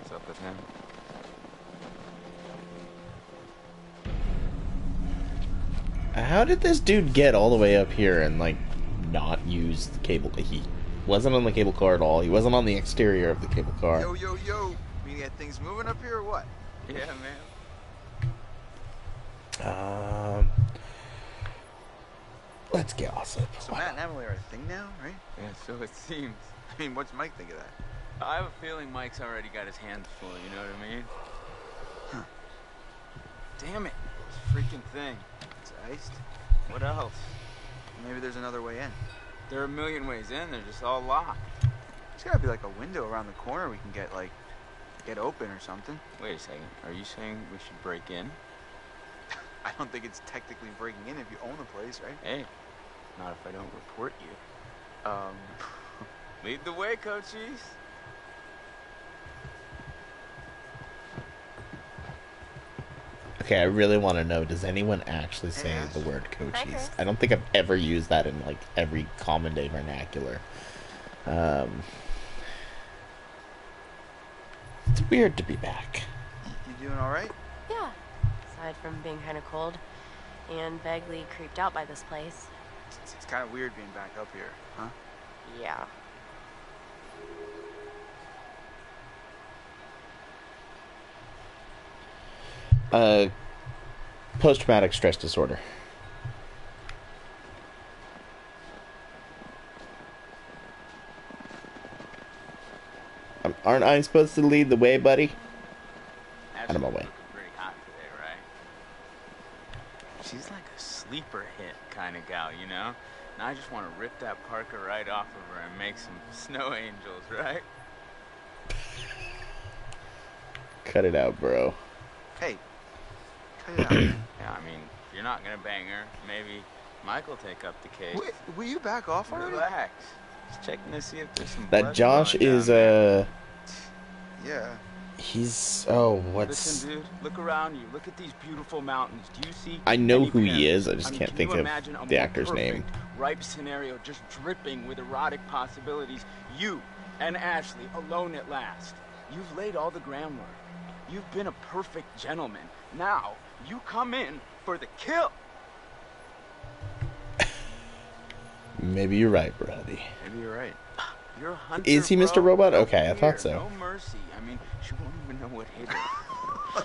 What's up with him? How did this dude get all the way up here and like not use the cable? He wasn't on the cable car at all. He wasn't on the exterior of the cable car. Yo, yo, yo. We got things moving up here or what? Yeah, man. Um, let's gossip. So Matt and Emily are a thing now, right? Yeah, so it seems. I mean, what's Mike think of that? I have a feeling Mike's already got his hands full, you know what I mean? Huh. Damn it. This freaking thing. It's iced. What else? Maybe there's another way in. There are a million ways in, they're just all locked. There's gotta be like a window around the corner we can get like get open or something. Wait a second. Are you saying we should break in? I don't think it's technically breaking in if you own the place, right? Hey, not if I don't report you. Um, Lead the way, Cochise. Okay, I really want to know. Does anyone actually say Yes. the word Hi, Cochise? I don't think I've ever used that in like every common day vernacular. Um, it's weird to be back. you doing all right? Yeah. Aside from being kind of cold and vaguely creeped out by this place. It's, it's kind of weird being back up here, huh? Yeah. Uh, post traumatic stress disorder. Um, aren't I supposed to lead the way, buddy? Out of my way. looking pretty hot today, right? She's like a sleeper hit kind of gal, you know? And I just want to rip that Parker right off of her and make some snow angels, right? Cut it out, bro. Hey, cut it out. Yeah, I mean, you're not gonna bang her, maybe Michael take up the case. Wait, will you back off already? Relax. Just checking to see if there's some That blood Josh flowing is down uh, Yeah. He's oh, what's Listen, dude, look around you. Look at these beautiful mountains. Do you see? I know who he is, I just mean, can't can think of the actor's name. Ripe scenario, just dripping with erotic possibilities. You and Ashley alone at last. You've laid all the groundwork. You've been a perfect gentleman. Now you come in for the kill. maybe you're right, buddy. Maybe you're right. You're a hunter, Is he Mr. Robot? Okay, I thought so. No mercy. I mean, she won't even know what hit her.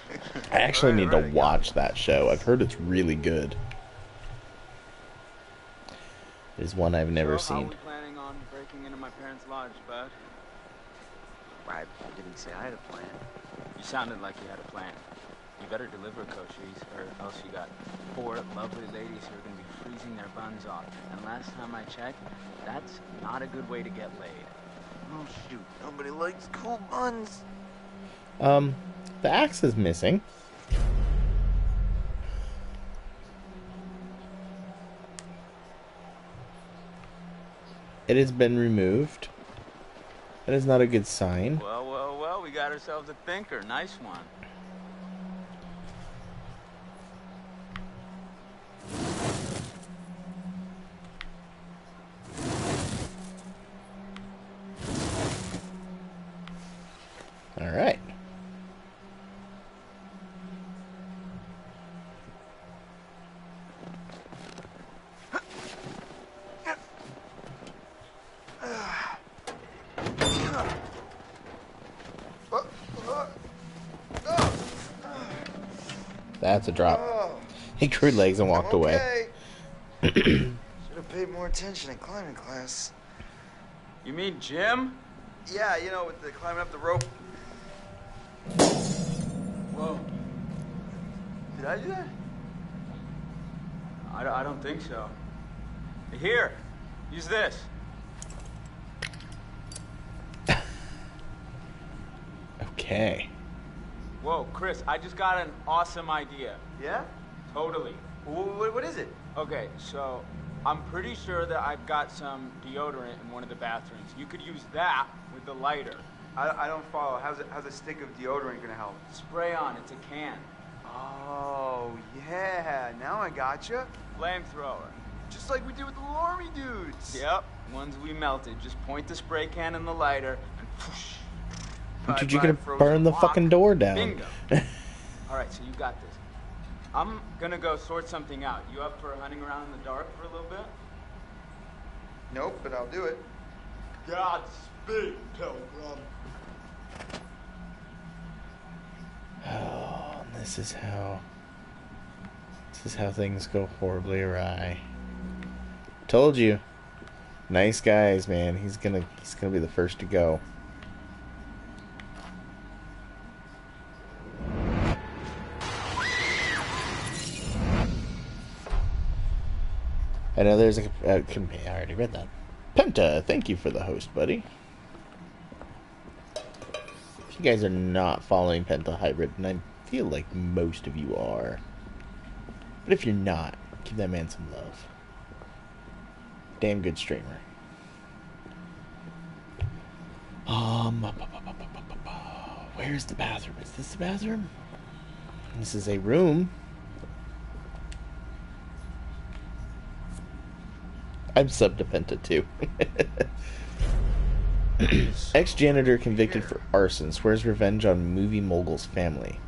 I actually Right, need to right, I got watch that show. I've heard it's really good. It's one I've never so, How seen. we planning on breaking into my parents' lodge, bud? I didn't say I had a plan. You sounded like you had a plan. You better deliver, Cochise, or else you got four lovely ladies who are going to be freezing their buns off. And last time I checked, that's not a good way to get laid. Oh shoot, nobody likes cool buns. Um, the axe is missing. It has been removed. That is not a good sign. Well, well, well, we got ourselves a thinker. Nice one. All right. That's a drop. He grew legs and walked away. Should have paid more attention in climbing class. You mean gym? Yeah, you know, with the climbing up the rope. Whoa. Did I do that? I, I don't think so. Here, use this. Okay. Whoa, Chris, I just got an awesome idea. Yeah? Totally. What, what is it? Okay, so I'm pretty sure that I've got some deodorant in one of the bathrooms. You could use that with the lighter. I, I don't follow. How's, it, how's a stick of deodorant gonna help? Spray on, it's a can. Oh, yeah. Now I gotcha. Flamethrower. Just like we did with the army dudes. Yep, ones we melted. Just point the spray can in the lighter and. Dude, you're gonna burn the rock. fucking door down. Bingo. All right, so you got this. I'm gonna go sort something out. You up for hunting around in the dark for a little bit? Nope, but I'll do it. Godspeed, Pilgrim. Oh, and this is how. This is how things go horribly awry. Told you. Nice guys, man. He's gonna he's gonna be the first to go. I know there's a. Uh, I already read that. Penta, thank you for the host, buddy. If you guys are not following Penta Hybrid, and I feel like most of you are, but if you're not, give that man some love. Damn good streamer. Um, where's the bathroom? Is this the bathroom? This is a room. I'm sub to too. Ex janitor convicted for arson swears revenge on movie mogul's family.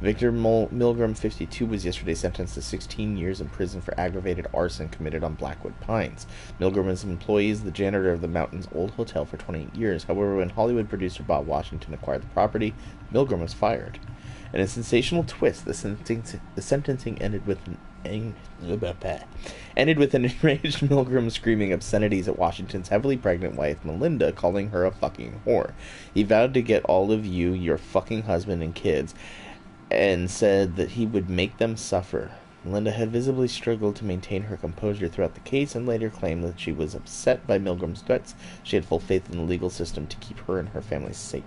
Victor Mil- Milgram, 52, was yesterday sentenced to 16 years in prison for aggravated arson committed on Blackwood Pines. Milgram was an employee as the janitor of the Mountain's old hotel for 28 years. However, when Hollywood producer Bob Washington acquired the property, Milgram was fired. In a sensational twist, the sentencing, the sentencing ended with an ended with an enraged Milgram screaming obscenities at Washington's heavily pregnant wife Melinda, calling her a fucking whore. He vowed to get all of you, your fucking husband and kids, and said that he would make them suffer. Melinda had visibly struggled to maintain her composure throughout the case and later claimed that she was upset by Milgram's threats. She had full faith in the legal system to keep her and her family safe.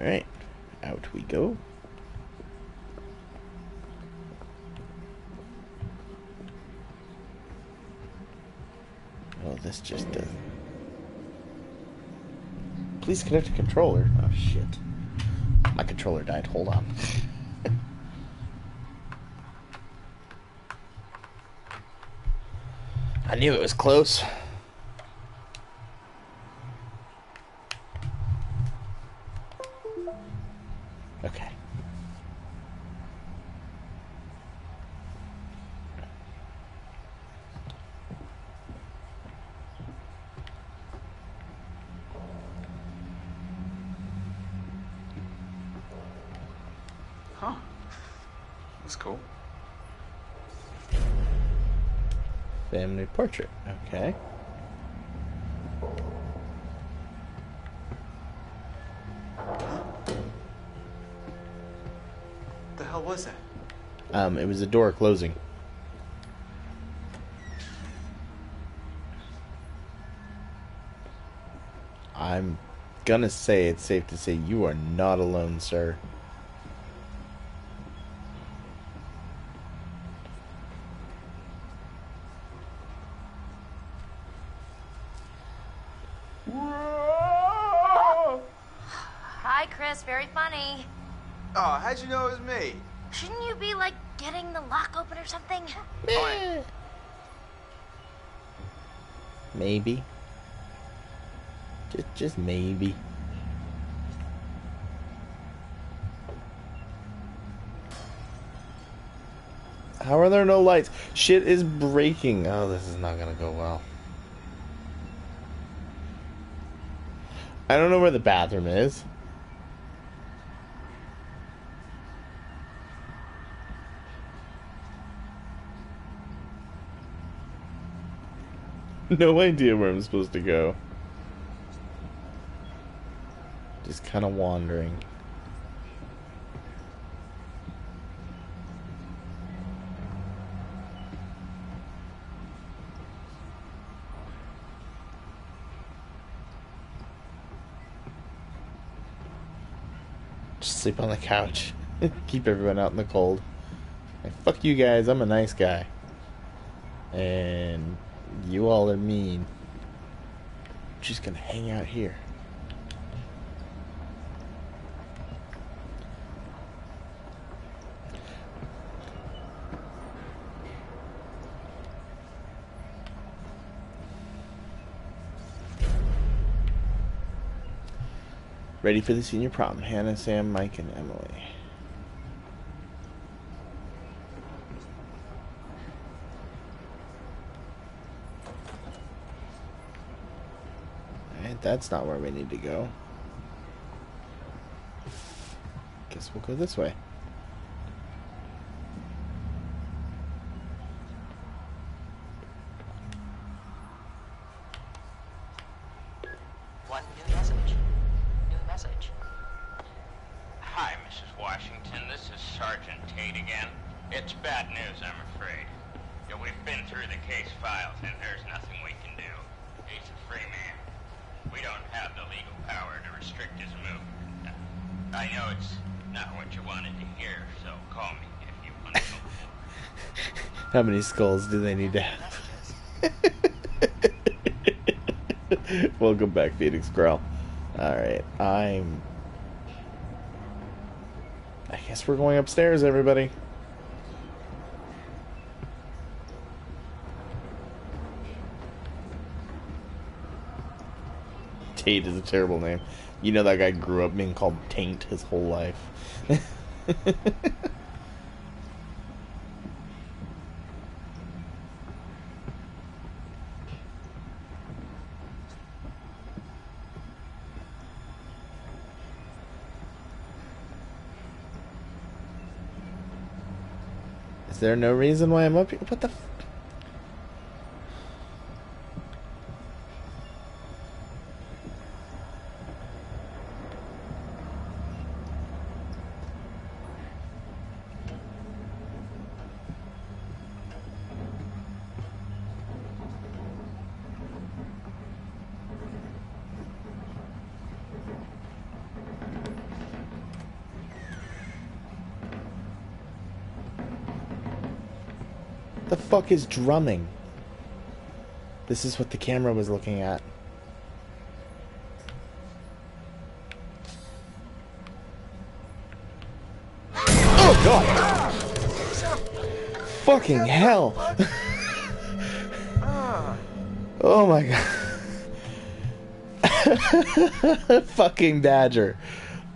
Alright, out we go. Oh, this just does. Please connect a controller. Oh shit. My controller died. Hold on. I knew it was close. Portrait. Okay. The hell was that? Um, it was the door closing. I'm gonna say it's safe to say you are not alone, sir. Maybe. Just, just maybe. How are there no lights? Shit is breaking. Oh, this is not gonna go well. I don't know where the bathroom is. no idea where I'm supposed to go. Just kind of wandering. Just sleep on the couch. Keep everyone out in the cold. Fuck you guys, I'm a nice guy. And you all are mean. Just gonna hang out here. Ready for the senior prom. Hannah, Sam, Mike, and Emily. Alright, that's not where we need to go. Guess we'll go this way. How many skulls do they need to have? Welcome back, Phoenix Growl. Alright, I'm. I guess we're going upstairs, everybody. Tate is a terrible name. You know that guy grew up being called Taint his whole life. Is there no reason why I'm up here? What the? Fuck is drumming? This is what the camera was looking at. Oh god! Fucking hell! oh my god. Fucking badger.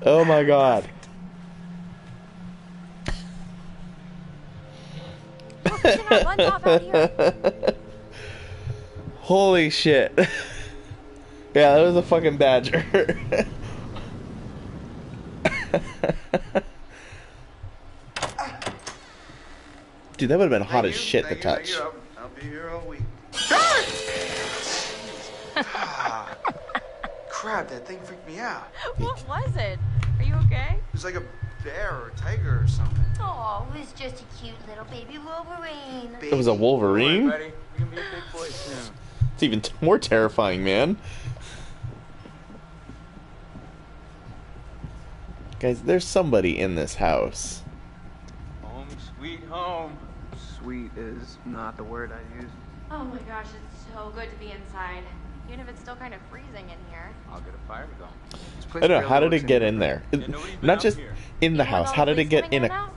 Oh my god. Holy shit. yeah, that was a fucking badger. Dude, that would have been hot as shit to you, touch. you. I'll, I'll be here all week. Ah, crap, that thing freaked me out. What was it? Are you okay? It was like a bear or tiger or something. Oh, it was just a cute little baby wolverine. Baby it was a wolverine? It's even more terrifying, man. Guys, there's somebody in this house. Home sweet home. Sweet is not the word I use. Oh my gosh, it's so good to be inside. Even if it's still kind of freezing in here. I'll get a fire going. I don't know. How did it get in there? It- Not just in the house. How did it get in a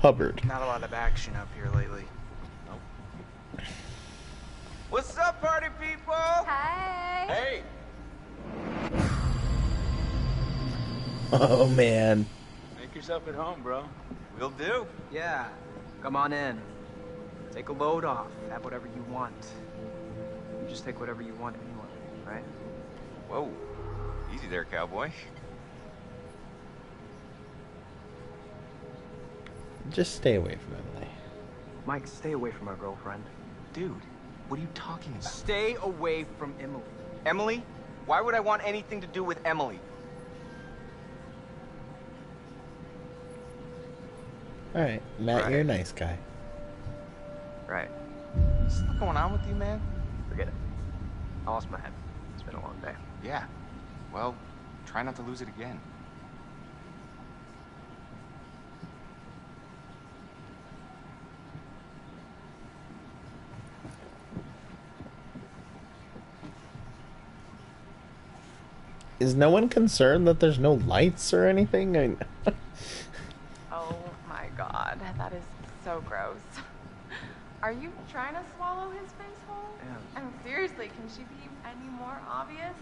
cupboard? Not a lot of action up here lately. What's up, party people? Hi. Hey. Oh man. Make yourself at home, bro. Will do. Yeah. Come on in. Take a load off. Have whatever you want. You just take whatever you want anyway, right? Whoa. Easy there, cowboy. Just stay away from Emily. Mike, stay away from our girlfriend. Dude, what are you talking about? Stay away from Emily. Emily? Why would I want anything to do with Emily? Alright, Matt, you're a nice guy. Right. What's going on with you, man? Forget it. I lost my head. It's been a long day. Yeah. Well, try not to lose it again. Is no one concerned that there's no lights or anything? I... Oh my god, that is so gross. Are you trying to swallow his face whole? Yeah. I mean, seriously, can she be any more obvious?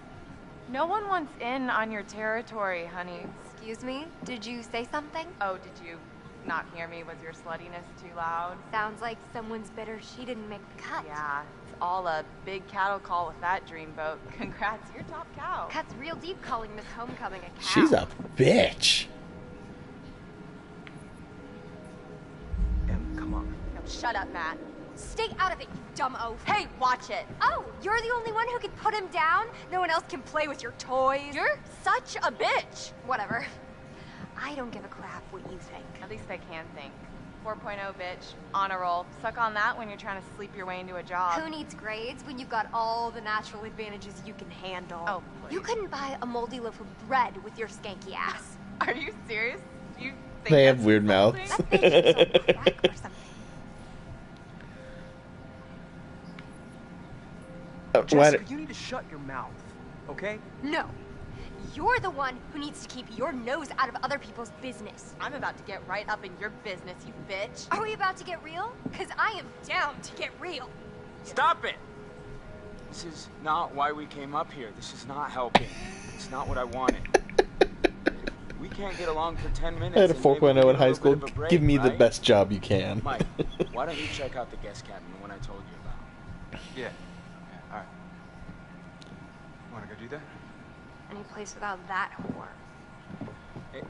No one wants in on your territory, honey. Excuse me? Did you say something? Oh, did you not hear me? Was your sluttiness too loud? Sounds like someone's bitter she didn't make the cut. Yeah, it's all a big cattle call with that dreamboat. Congrats, you're top cow. Cuts real deep calling Miss Homecoming a cow. She's a bitch. Em, come on. No, shut up, Matt. Stay out of it, you dumb oaf. Hey, watch it. Oh, you're the only one who can put him down? No one else can play with your toys? You're such a bitch. Whatever. I don't give a crap what you think. At least I can think. 4.0 bitch, on a roll. Suck on that when you're trying to sleep your way into a job. Who needs grades when you've got all the natural advantages you can handle? Oh, please. You couldn't buy a moldy loaf of bread with your skanky ass. Are you serious? You think They have weird insulting? mouths. That bacon's on crack or something. Uh, why Jessica, d- you need to shut your mouth, okay? No. You're the one who needs to keep your nose out of other people's business. I'm about to get right up in your business, you bitch. Are we about to get real? Because I am down to get real. Stop it! This is not why we came up here. This is not helping. It's not what I wanted. We can't get along for 10 minutes. I had a and maybe 4.0 in high school. bit of a break, Give me the best job you can. Mike, why don't you check out the guest cabin, the one I told you about? Yeah. Yeah, alright. Wanna go do that? Any place without that whore.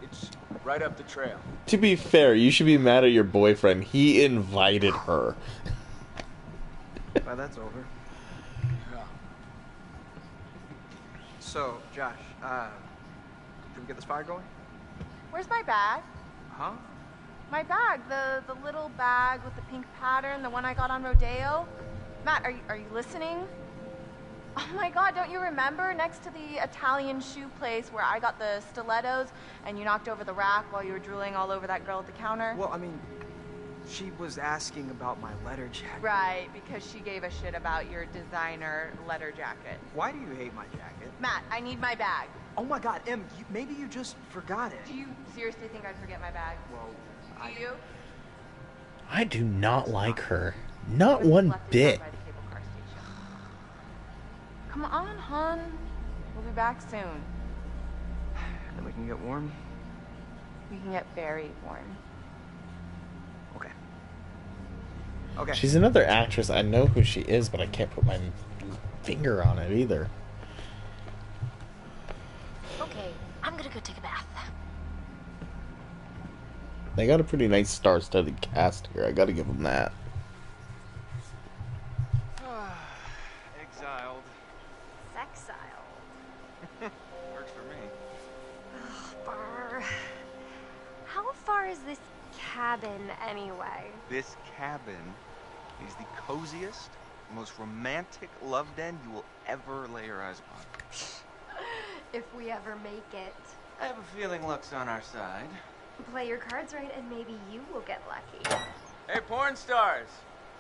It's right up the trail. to be fair, you should be mad at your boyfriend. He invited her. Well, that's over. Yeah. So, Josh, uh, should we get this fire going? Where's my bag? Huh? My bag, the the little bag with the pink pattern, the one I got on Rodeo. Matt, are you are you listening? Oh my god, don't you remember next to the Italian shoe place where I got the stilettos and you knocked over the rack while you were drooling all over that girl at the counter? Well, I mean, she was asking about my letter jacket. Right, because she gave a shit about your designer letter jacket. Why do you hate my jacket? Matt, I need my bag. Oh my god, Em, you, maybe you just forgot it. Do you seriously think I'd forget my bag? Well, Do I... you? I do not like her. Not one left it bit. down by the cable car station. Come on, hon. We'll be back soon. Then we can get warm. We can get very warm. Okay. Okay. She's another actress. I know who she is, but I can't put my finger on it either. Okay, I'm gonna go take a bath. They got a pretty nice star-studded cast here. I gotta give them that. Is this cabin anyway? This cabin is the coziest, most romantic love den you will ever lay your eyes upon. If we ever make it. I have a feeling luck's on our side. Play your cards right and maybe you will get lucky. Hey, porn stars.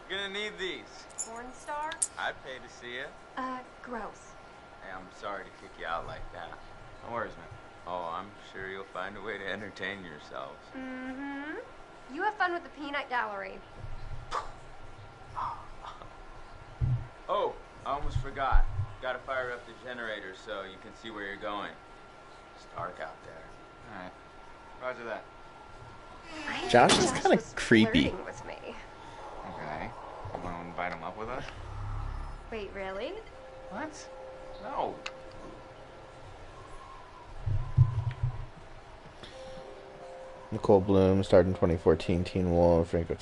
You're gonna need these. Porn star? I'd pay to see you. Uh, gross. Hey, I'm sorry to kick you out like that. No worries, man. Oh, I'm sure you'll find a way to entertain yourselves. Mm-hmm. You have fun with the peanut gallery. Oh, I almost forgot. Gotta fire up the generator so you can see where you're going. It's dark out there. Alright. Roger that. I Josh is kinda creepy. flirting with me. Okay. You want to invite him up with us? Wait, really? What? No. Nichole Bloom starred in 2014 Teen Wolf. Franco-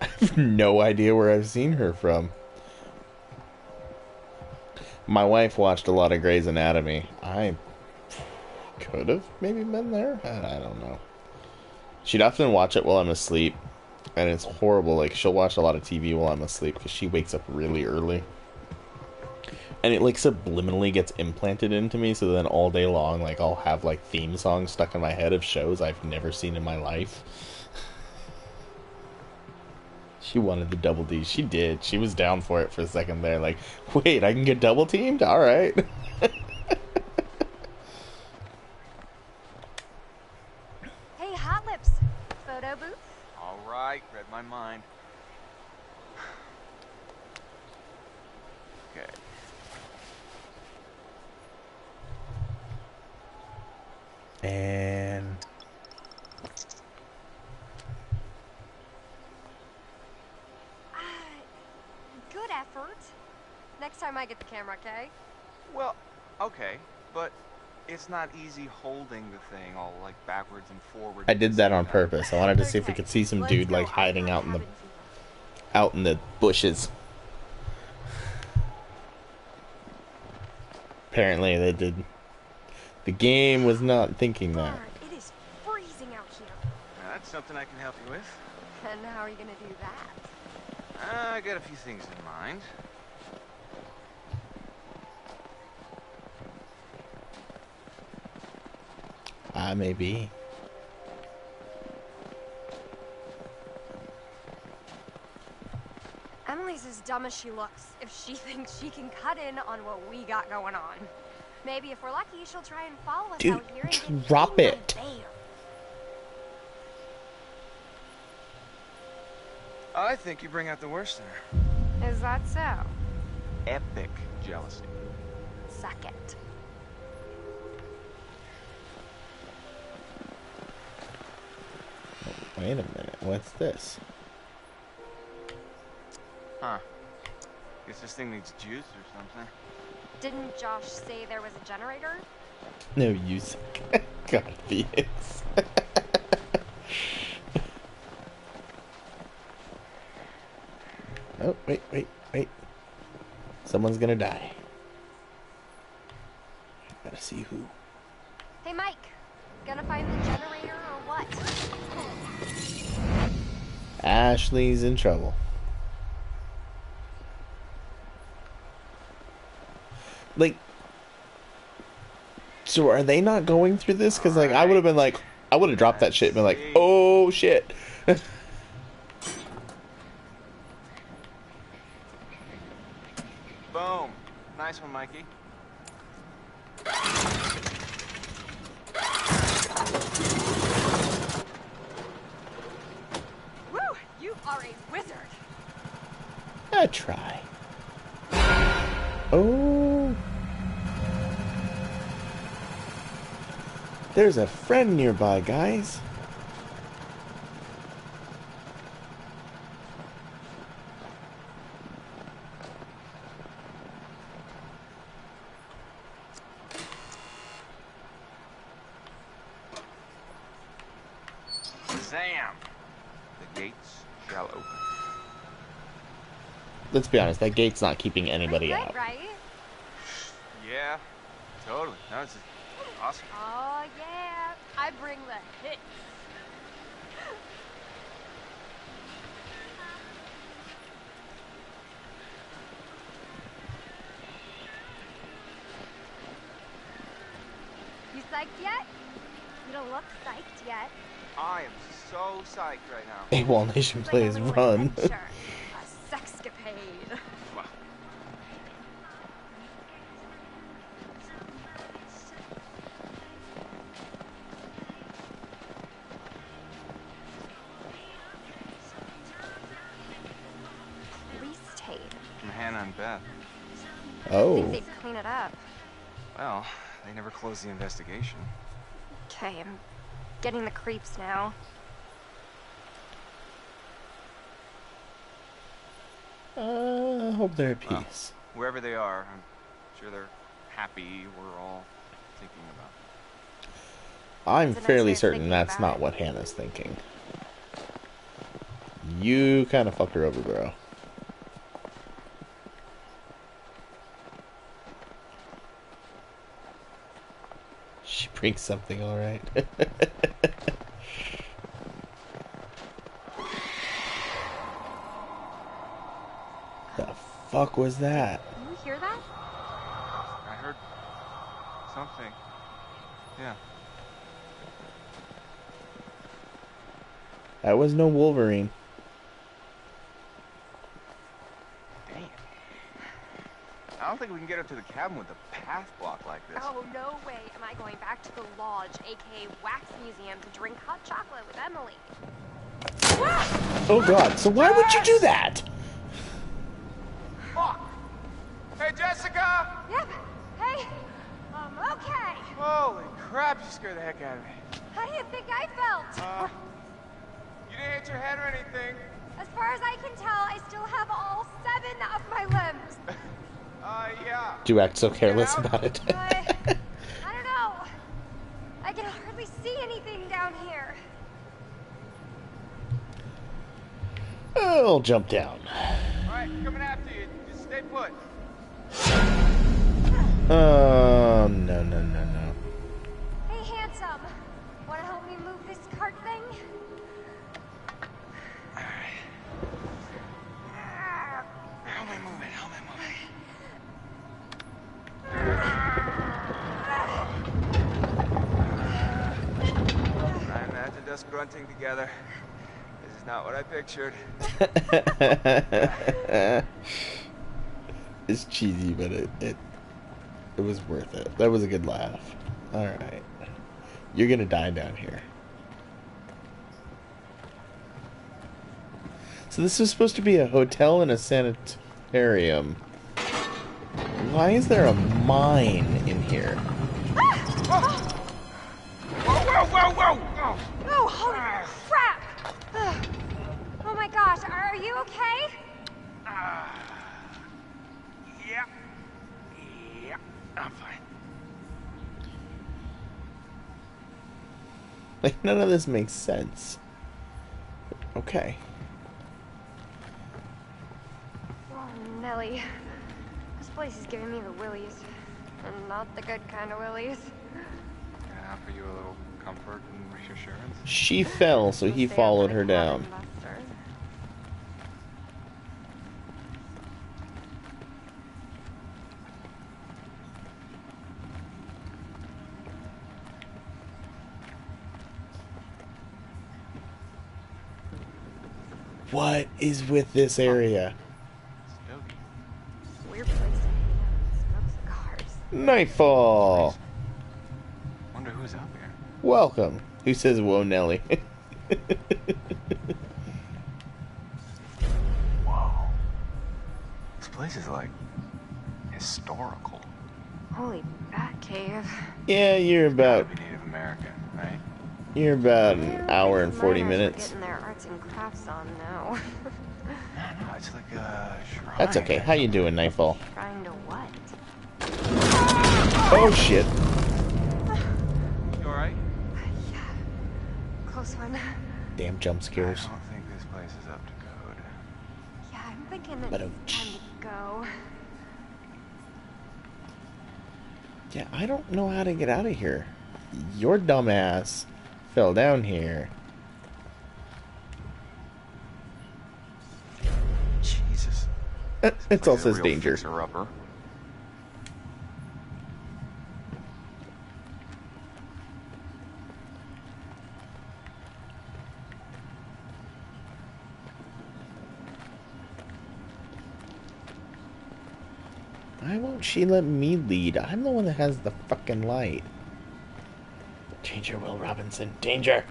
I have no idea where I've seen her from. My wife watched a lot of Grey's Anatomy. I could have maybe been there. I I don't know. She'd often watch it while I'm asleep, and it's horrible. Like she'll watch a lot of TV while I'm asleep because she wakes up really early, and it like subliminally gets implanted into me. So then all day long, like I'll have like theme songs stuck in my head of shows I've never seen in my life. She wanted the double D. She did. She was down for it for a second there. Like, wait, I can get double teamed? All right. Hey, Hot Lips. Photo booth? All right. Read my mind. Okay. And Good effort. Next time I get the camera, okay? Well, okay, but it's not easy holding the thing all like backwards and forwards. I did that on purpose. I wanted to see if we could see some dude like hiding out in the out in the bushes. Apparently they did. The game was not thinking that. It is freezing out here. Now, that's something I can help you with. And how are you gonna do that? Uh, I got a few things in mind. Ah, maybe. Emily's as dumb as she looks if she thinks she can cut in on what we got going on. Maybe if we're lucky, she'll try and follow us Dude, out here and drop it. by a bear. I think you bring out the worst in her. Is that so? Epic jealousy. Suck it. Wait a minute. What's this? Huh. Guess this thing needs juice or something. Didn't Josh say there was a generator? No use. God, Phoenix. oh, wait, wait, wait. Someone's gonna die. Gotta see who. Ashley's in trouble. Like, so are they not going through this? Because like I would have been like, I would have dropped that shit and been like, oh shit. There's a friend nearby, guys. Zam! The gates shall open. Let's be honest, that gate's not keeping anybody out. right? out. Oh, yeah. I bring the hits. you psyched yet? You don't look psyched yet. I am so psyched right now. A Wall Nation plays run. a sexcapade. They never closed the investigation. Okay, I'm getting the creeps now. Uh, I hope they're at peace. Wherever they are, I'm sure they're happy. We're all thinking about. them. I'm It's a nice fairly certain that's about not what Hannah's thinking. You kind of fucked her over, bro. She brings something, alright. the fuck was that? Can you hear that? I heard something. Yeah. That was no Wolverine. I don't think we can get up to the cabin with a path block like this. Oh, no way am I going back to the lodge, aka Wax Museum, to drink hot chocolate with Emily. Oh god, so why would you do that? Fuck! Hey, Jessica! Yep. Hey, um, okay. Holy crap, you scared the heck out of me. How do you think I felt? Uh, you didn't hit your head or anything. As far as I can tell, I still have all seven of my limbs. Uh, yeah. Do you act so careless about it? I don't know. I can hardly see anything down here. I'll jump down. Alright, coming after you. Just stay put. Oh, no, no, no, no. Us grunting together. This is not what I pictured. it's cheesy, but it, it it was worth it. That was a good laugh. All right, you're gonna die down here. So this is supposed to be a hotel and a sanitarium. Why is there a mine in here? Ah! Whoa, whoa, whoa, whoa! Oh, holy crap! Oh my gosh, are are you okay? Uh, yeah. Yeah. I'm fine. Like none of this makes sense. Okay. Oh, Nelly. This place is giving me the willies. And not the good kind of willies. Can I offer you a little comfort and reassurance? She fell, so he followed her down. Buster. What is with this area? Weird place to hang out and smoke cigars. Nightfall. Wonder who's up here. Welcome. Who says whoa, Nelly? Whoa. This place is like historical. Holy bat cave. yeah, you're about Native American, right? you're about an hour and forty minutes. That's okay. How you doing, Nightfall? Trying to what? Oh shit. You alright? Close one. Damn jump scares. I don't think this place is up to code. Yeah, I'm thinking it's Ba-dum. time to go. Yeah, I don't know how to get out of here. Your dumbass fell down here. It's also his danger. Why won't she let me lead? I'm the one that has the fucking light. Danger, Will Robinson. Danger!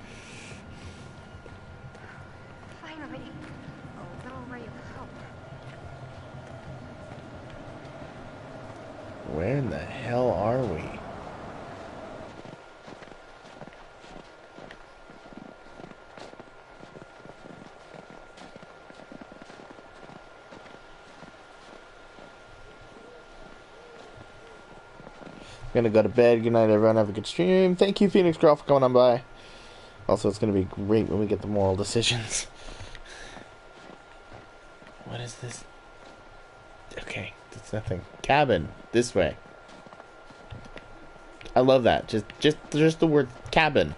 Where in the hell are we? I'm Gonna go to bed. Good night, everyone. Have a good stream. Thank you, Phoenix Girl, for coming on by. Also, it's gonna be great when we get the moral decisions. What is this? Okay, it's nothing. Cabin this way. I love that. Just, just, just the word cabin.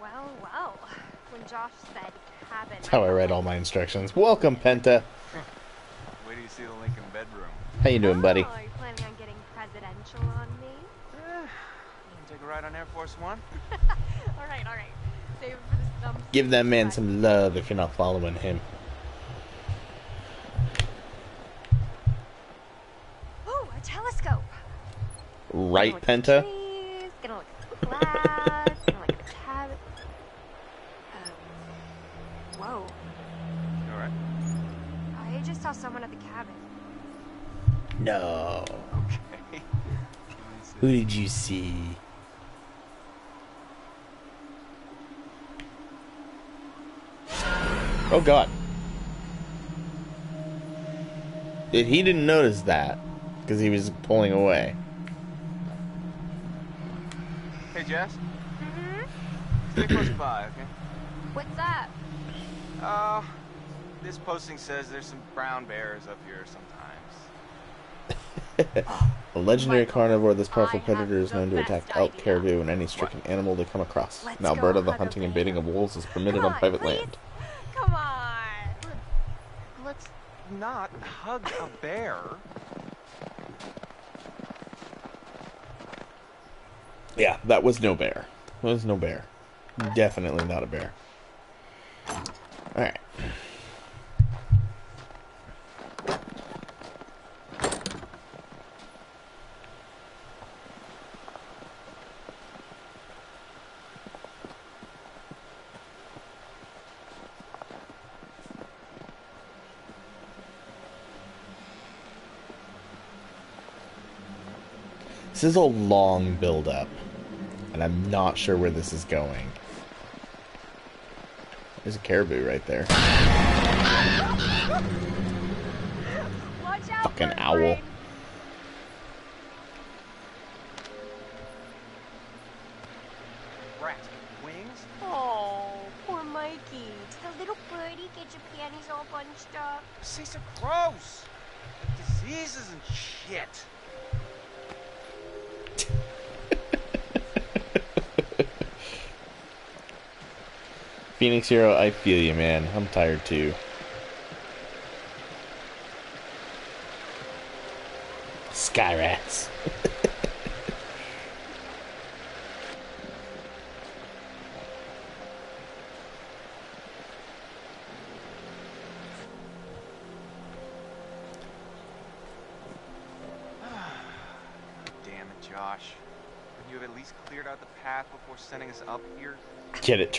Well, well. When Josh said cabin, That's how I read all my instructions. Welcome, Penta. Wait till you see the Lincoln bedroom. How you doing, buddy? Oh, are you planning on getting presidential on me? You wanna take a ride on Air Force One? all right, all right. Save it for the stump. Give that man some love if you're not following him. Ooh, a telescope. Right, Penta? Trees, gonna look at the gonna look at the cabin. Um, whoa. You alright? I just saw someone at the cabin. No. Okay. Who did you see? Oh God. If he didn't notice that because he was pulling away. Hey, Jess. Mm-hmm. Stay close by, okay? What's that? Uh, this posting says there's some brown bears up here sometimes. A legendary carnivore, this powerful predator is known to attack elk, caribou, and any stricken animal they come across. In Alberta, the hunting and baiting of wolves is permitted on private land. Come on. Let's not hug a bear. Yeah, that was no bear. That was no bear. Definitely not a bear. Alright. This is a long build up, and I'm not sure where this is going. There's a caribou right there. Watch out, Fucking owl. Phoenix Hero, I feel you, man. I'm tired too. Sky rats. Damn it, Josh. Couldn't you have at least cleared out the path before sending us up here?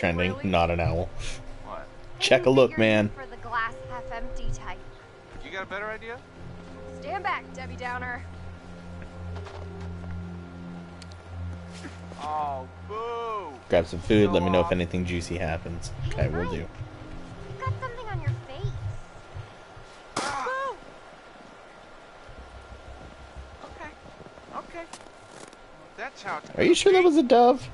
Get it trending, not an owl. What? Check a look, man. For the glass half empty type. You got a better idea? Stand back, Debbie Downer. Oh, boo! Grab some food, let me know if anything juicy happens. Okay, we'll do. You've got something on your face. Ah. Okay. Okay. That's how Are you sure that was a dove?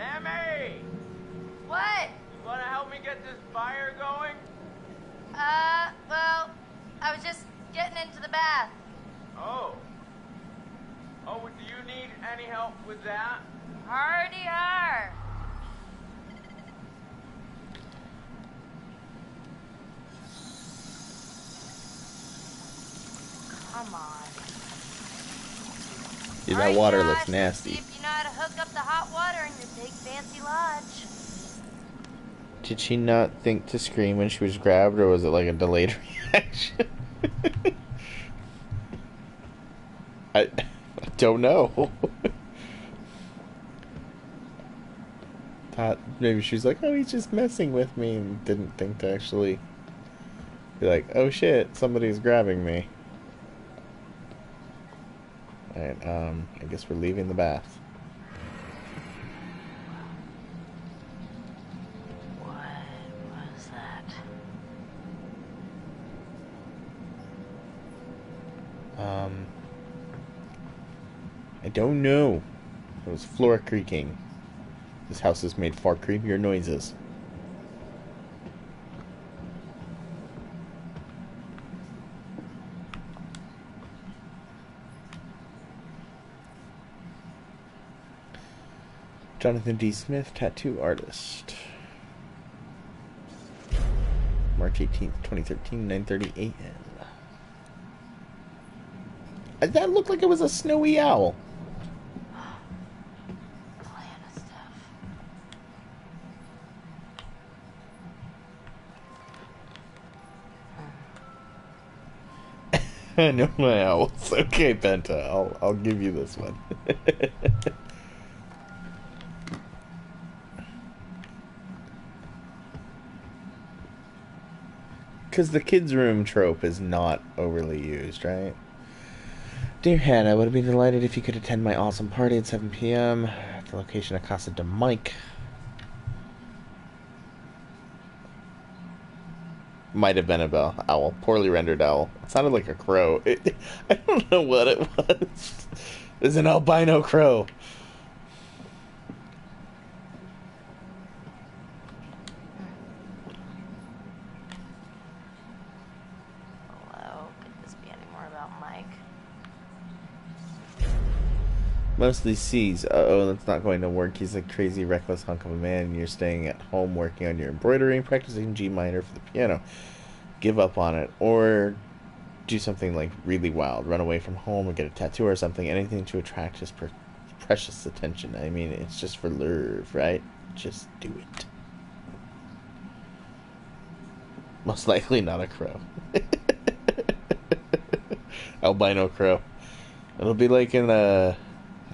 Sammy! What? You wanna help me get this fire going? Uh, well, I was just getting into the bath. Oh. Oh, do you need any help with that? Hardy har! Come on. That water looks nasty. if you know how to hook up the hot water in your big fancy lodge. Did she not think to scream when she was grabbed, or was it like a delayed reaction? I, I don't know. Thought maybe she was like, "Oh, he's just messing with me," and didn't think to actually be like, "Oh shit, somebody's grabbing me." Alright, um, I guess we're leaving the bath. What was that? Um, I don't know. It was floor creaking. This house has made far creepier noises. Jonathan D. Smith, tattoo artist. March 18th, 2013, 9:30 a.m. Uh, That looked like it was a snowy owl. I know my owls. Okay, Penta, I'll I'll give you this one. Because the kids' room trope is not overly used, right? Dear Hannah, I would be delighted if you could attend my awesome party at 7 p.m. at the location of Casa de Mike. Might have been a bell owl, poorly rendered owl. It sounded like a crow. It, I don't know what it was. It's an albino crow. Hello? Could this be any more about Mike? Mostly sees, uh oh, that's not going to work. He's a crazy, reckless hunk of a man, and you're staying at home working on your embroidery and practicing G minor for the piano. Give up on it, or do something like really wild. Run away from home or get a tattoo or something. Anything to attract his pre- precious attention. I mean, it's just for love, right? Just do it. Most likely not a crow. Albino crow. It'll be like in a. I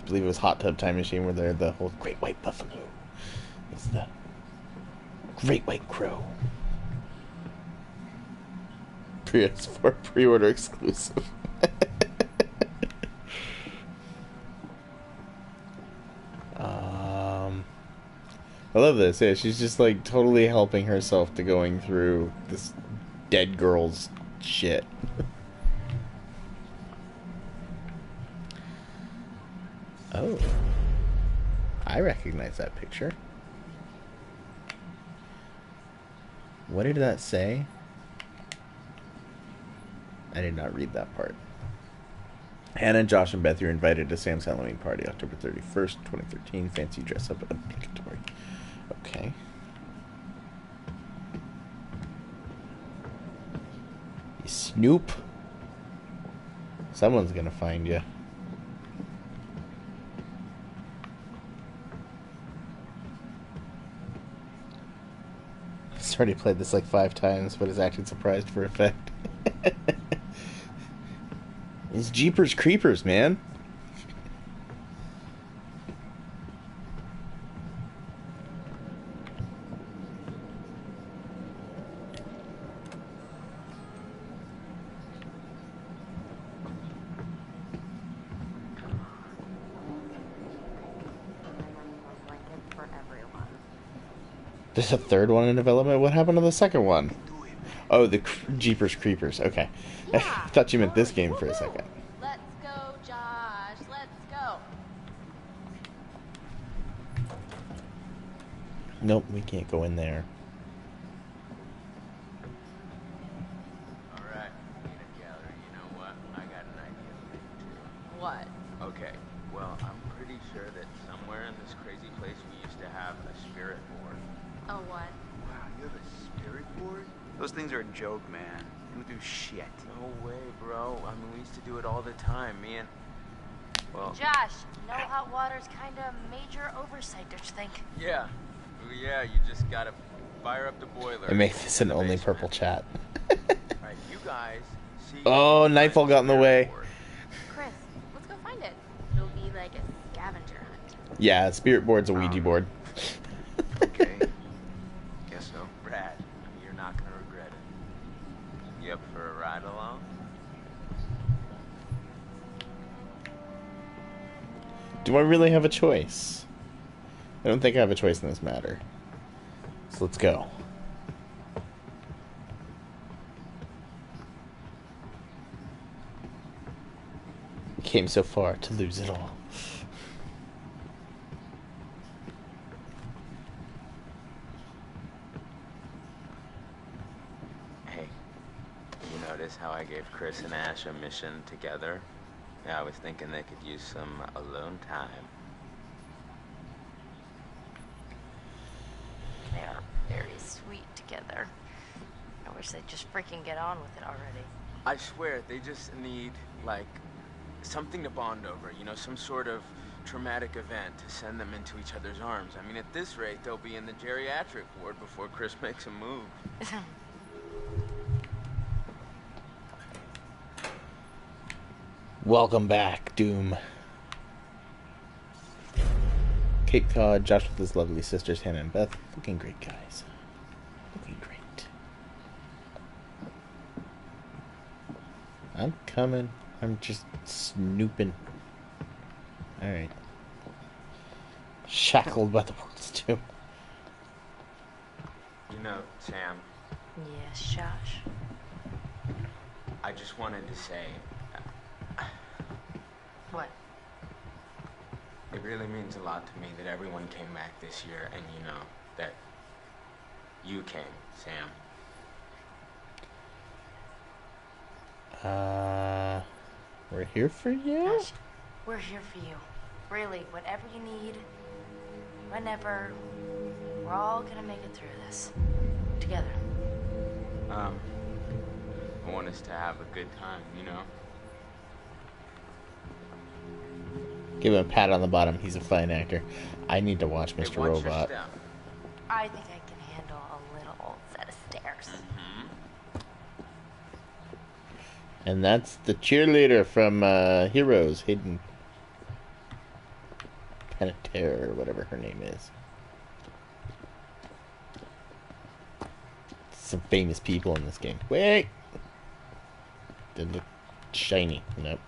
believe it was Hot Tub Time Machine, where they're the whole Great White Buffalo. It's the Great White Crow. PS4 pre-order exclusive. um, I love this. Yeah, she's just like totally helping herself to going through this dead girl's shit. I recognize that picture. What did that say? I did not read that part. Hannah, Josh, and Beth, you're invited to Sam's Halloween party, October 31st, 2013. Fancy dress up obligatory. Okay. Snoop. Someone's gonna find you. He's already played this like five times, but is acting surprised for effect. It's Jeepers Creepers, man. For everyone. There's a third one in development. What happened to the second one? Oh, the cr- Jeepers Creepers. Okay. I thought you meant this game for a second. Let's go, Josh. Let's go. Nope, we can't go in there. Alright, peanut gallery, you know what? I got an idea. What? Okay, well, I'm pretty sure that somewhere in this crazy place we used to have a spirit board. Oh, what? Wow, you have a spirit board? Those things are a joke, man. They don't do shit. No way, bro. I mean, we used to do it all the time. Me and. Well. Josh, no hot water's kind of major oversight, don't you think? Yeah. Well, Yeah, you just gotta fire up the boiler. And make this an only purple chat. Alright, you guys see. Oh, Nightfall got in the way. Chris, let's go find it. It'll be like a scavenger hunt. Yeah, spirit board's a um, Ouija board. okay. Guess so. Brad, you're not gonna regret it. You up for a ride along? Do I really have a choice? I don't think I have a choice in this matter. So let's go. Came so far to lose it all. Hey, you notice how I gave Chris and Ash a mission together? Yeah, I was thinking they could use some alone time. They are very sweet together. I wish they'd just freaking get on with it already. I swear, they just need, like, something to bond over, you know, some sort of traumatic event to send them into each other's arms. I mean, at this rate, they'll be in the geriatric ward before Chris makes a move. Welcome back, Doom. Cape Cod, Josh with his lovely sisters, Hannah and Beth. Looking great, guys. Looking great. I'm coming. I'm just snooping. Alright. Shackled by the world's too. You know, Sam, Yes, Josh. I just wanted to say, What? it really means a lot to me that everyone came back this year, and you know, that you came, Sam. Uh, we're here for you? Josh, we're here for you. Really, whatever you need, whenever, we're all gonna make it through this. Together. Um, I want us to have a good time, you know? Give him a pat on the bottom. He's a fine actor. I need to watch Mr. watch your Robot. I think I can handle a little set of stairs. And that's the cheerleader from uh, Heroes, Hayden Panettiere, or whatever her name is. Some famous people in this game. Wait! Did look shiny. Nope.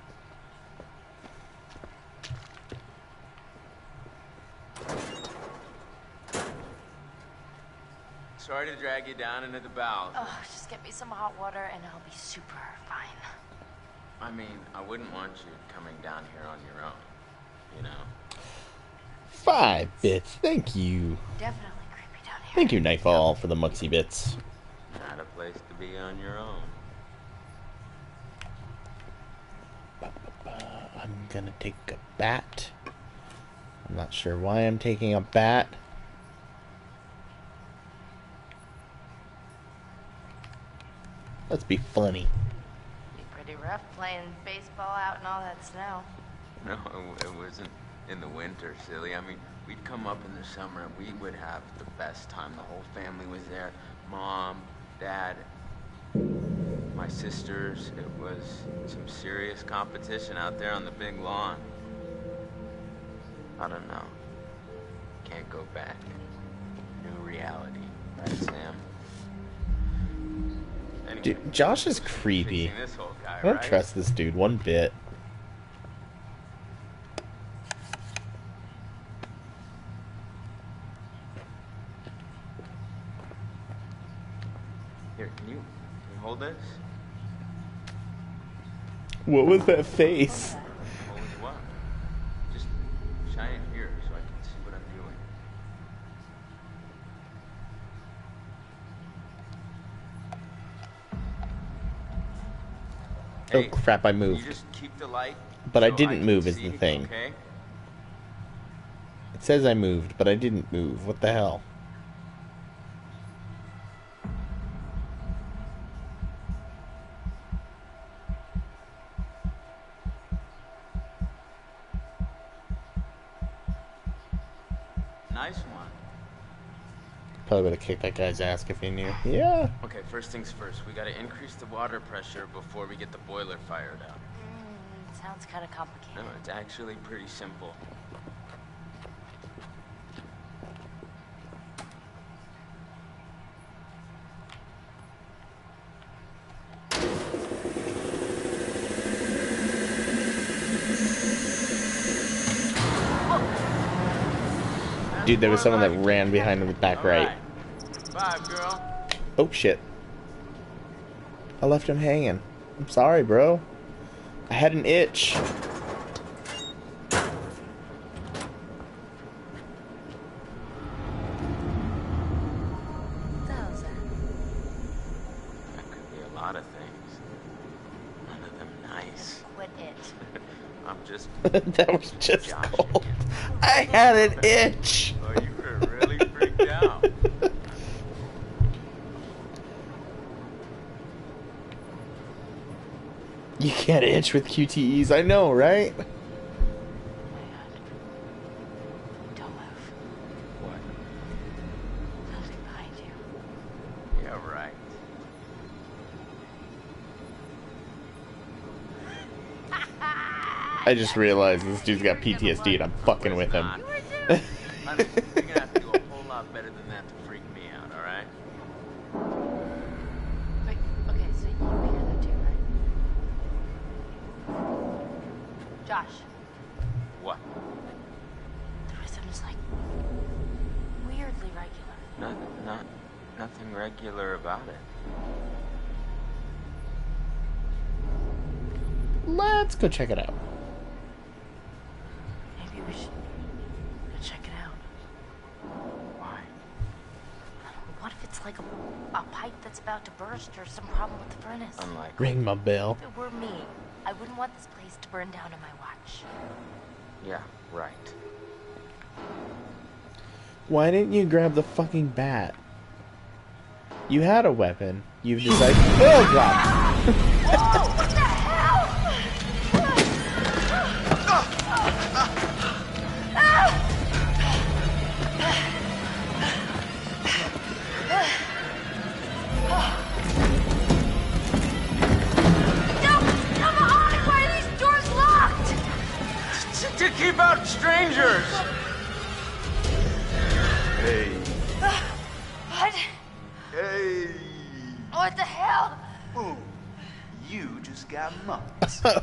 Sorry to drag you down into the bowels. Oh, just get me some hot water and I'll be super fine. I mean, I wouldn't want you coming down here on your own, you know? Five bits. Thank you. Definitely creepy down here. Thank you, Nightfall, for the muxy bits. Not a place to be on your own. I'm gonna take a bat. I'm not sure why I'm taking a bat. Let's be funny. Rough playing baseball out in all that snow. No, it, it wasn't in the winter, silly. I mean, we'd come up in the summer and we would have the best time. The whole family was there. Mom, dad, my sisters. It was some serious competition out there on the big lawn. I don't know. Can't go back. New reality. Right, Sam? Dude, Josh is creepy. fixing this whole guy, I don't trust this dude one bit. Here, can you, can you hold this? What was that face? Hold it what? Just shine it here so I can see what I'm doing. Oh crap! I You moved, just keep the light. but I didn't can move. Is the thing. Okay. It says I moved, but I didn't move. What the hell? Probably would have kicked that guy's ass if he knew. Yeah. Okay, first things first. We gotta increase the water pressure before we get the boiler fired up. Mm, sounds kind of complicated. No, it's actually pretty simple. Dude, there was someone that ran behind him back right. Bye, girl. Oh shit. I left him hanging. I'm sorry, bro. I had an itch. That could be a lot of things. None of them nice. Quit it. I'm just. that was just cold. I had an itch. Oh, you were really freaked out. You can't itch with QTEs. I know, right? Don't move. What? Nothing behind you. Yeah, right. I just realized this dude's got PTSD and I'm fucking with him. go check it out. Maybe we should go check it out. Why? What if it's like a, a pipe that's about to burst or some problem with the furnace? Unlike. Ring my bell. If it were me, I wouldn't want this place to burn down on my watch. Yeah, right. Why didn't you grab the fucking bat? You had a weapon. You've decided. Oh god!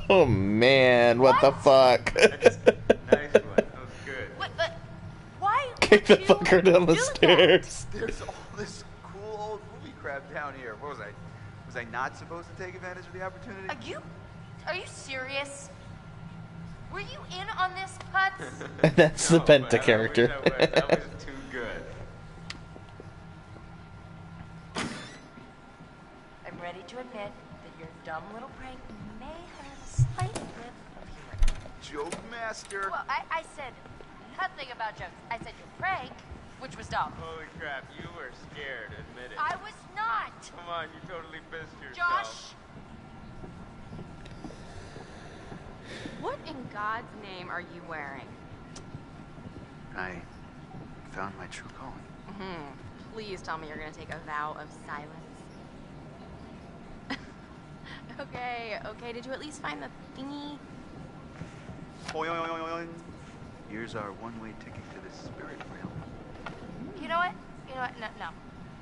oh man, what, the fuck? Nice one. That was good. What, but why? Kick the fucker down the stairs. There's all this cool old movie crap down here. What was I? Was I not supposed to take advantage of the opportunity? Are you? Are you serious? Were you in on this, Putz? That's the Penta character. That was, that was too good. I'm ready to admit that your dumb little prank may have a slight whiff of humor. Joke master. well, I, I said nothing about jokes. I said your prank, which was dumb. Holy crap, you were scared, admit it. I was not. Come on, you totally pissed yourself. Josh. What in God's name are you wearing? I found my true calling. hmm Please tell me you're gonna take a vow of silence. okay, okay. Did you at least find the thingy? Here's our one-way ticket to the spirit realm. You know what? You know what? No, no.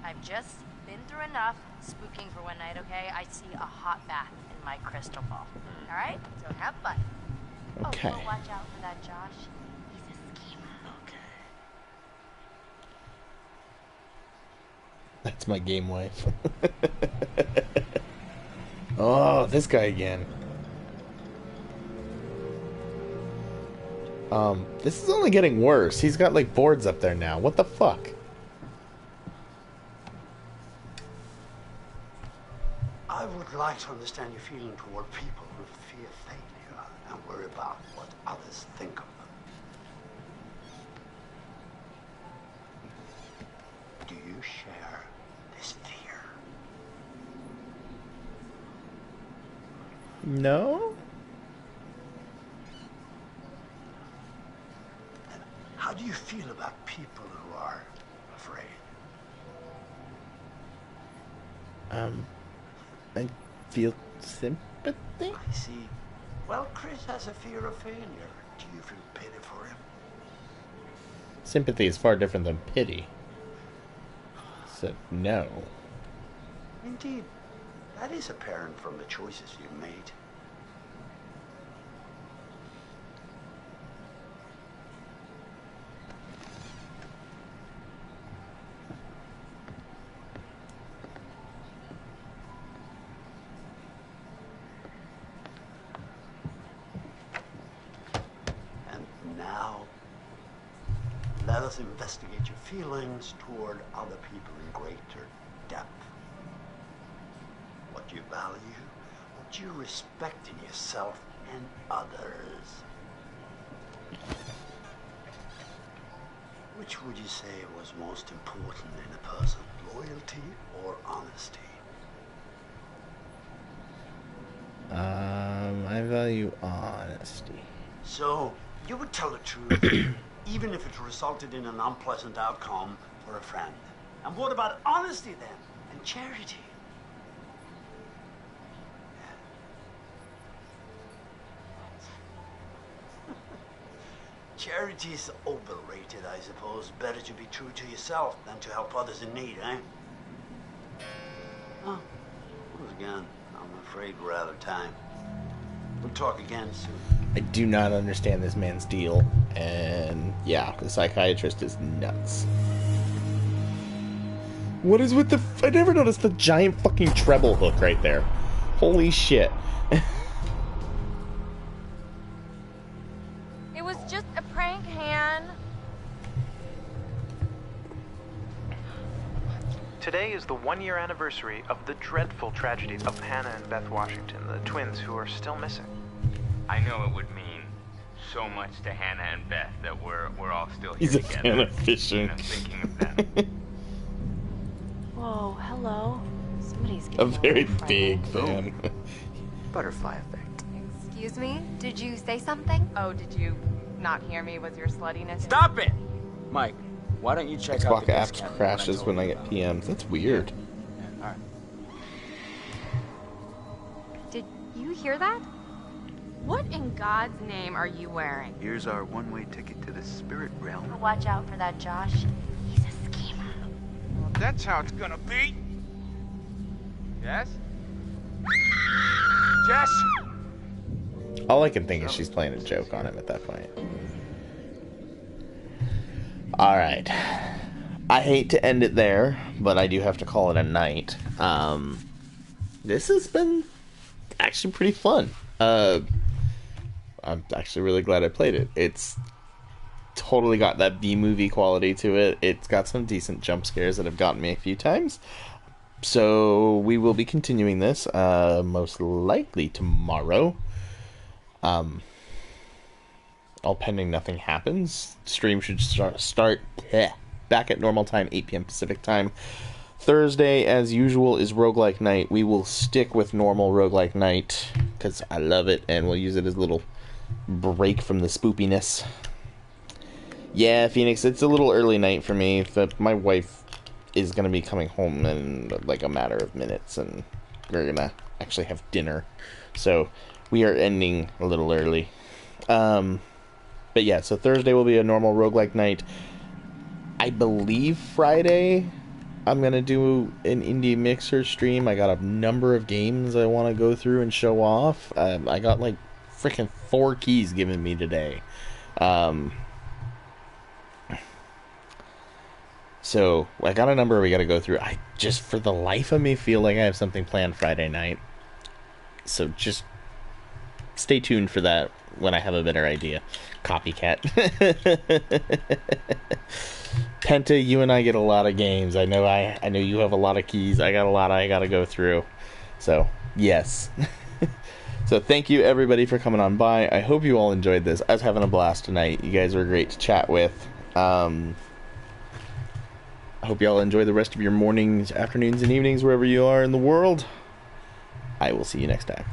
I've just been through enough spooking for one night, okay? I see a hot bath in my crystal ball. Hmm. All right? So have fun. Oh, okay. Oh, but watch out for that Josh. He's a schemer. Okay. That's my game wife. oh, this guy again. Um, this is only getting worse. He's got like boards up there now. What the fuck? I would I'd like to understand your feeling toward people who fear failure and worry about what others think of them. Do you share this fear? No? How do you feel about people who are afraid? Um, I feel sympathy. I see. Well, Chris has a fear of failure. Do you feel pity for him? Sympathy is far different than pity. So, no. Indeed. That is apparent from the choices you've made. And now, let us investigate your feelings toward other people in greater depth. What you value, what you respect in yourself and others. Which would you say was most important in a person, loyalty or honesty? Um, I value honesty. So, you would tell the truth, even if it resulted in an unpleasant outcome for a friend. And what about honesty then? And charity? Charity is overrated, I suppose. Better to be true to yourself than to help others in need, eh? Oh, once again, I'm afraid we're out of time. We'll talk again soon. I do not understand this man's deal, and yeah, the psychiatrist is nuts. What is with the? I never noticed the giant fucking treble hook right there. Holy shit! It was just a prank, Han. Today is the one year anniversary of the dreadful tragedy of Hannah and Beth Washington, the twins who are still missing. I know it would mean so much to Hannah and Beth that we're we're all still here He's a together. fan of fishing. I'm thinking of them. Whoa, hello. Somebody's getting A very little big friendly. fan. Butterfly effect. Excuse me? Did you say something? Oh, did you not hear me with your sluttiness? Stop it! Mike, why don't you check out Xbox the apps crashes told when I get about? PMs. That's weird. Alright. Did you hear that? What in God's name are you wearing? Here's our one-way ticket to the spirit realm. Watch out for that Josh. He's a schemer. Well, that's how it's gonna be. Yes? Jess? All I can think is she's playing a joke on him at that point. Alright. I hate to end it there, but I do have to call it a night. Um, this has been actually pretty fun. Uh, I'm actually really glad I played it. It's totally got that B movie quality to it. It's got some decent jump scares that have gotten me a few times. So we will be continuing this uh, most likely tomorrow. Um, all pending nothing happens. Stream should start start bleh, back at normal time, 8 p.m. Pacific time. Thursday, as usual, is roguelike night. We will stick with normal roguelike night because I love it, and we'll use it as little break from the spoopiness. Yeah, Phoenix, it's a little early night for me. But my wife is gonna be coming home in like a matter of minutes, and we're gonna actually have dinner. So we are ending a little early. Um, but yeah, so Thursday will be a normal roguelike night. I believe Friday I'm gonna do an indie mixer stream. I got a number of games I want to go through and show off. Um, I got like freaking four keys given me today. Um, so I got a number we got to go through. I just for the life of me feel like I have something planned Friday night. So just stay tuned for that when I have a better idea. Copycat. Penta, you and I get a lot of games. I know I I know you have a lot of keys. I got a lot I got to go through. So, yes. so, thank you everybody for coming on by. I hope you all enjoyed this. I was having a blast tonight. You guys were great to chat with. Um, I hope you all enjoy the rest of your mornings, afternoons, and evenings wherever you are in the world. I will see you next time.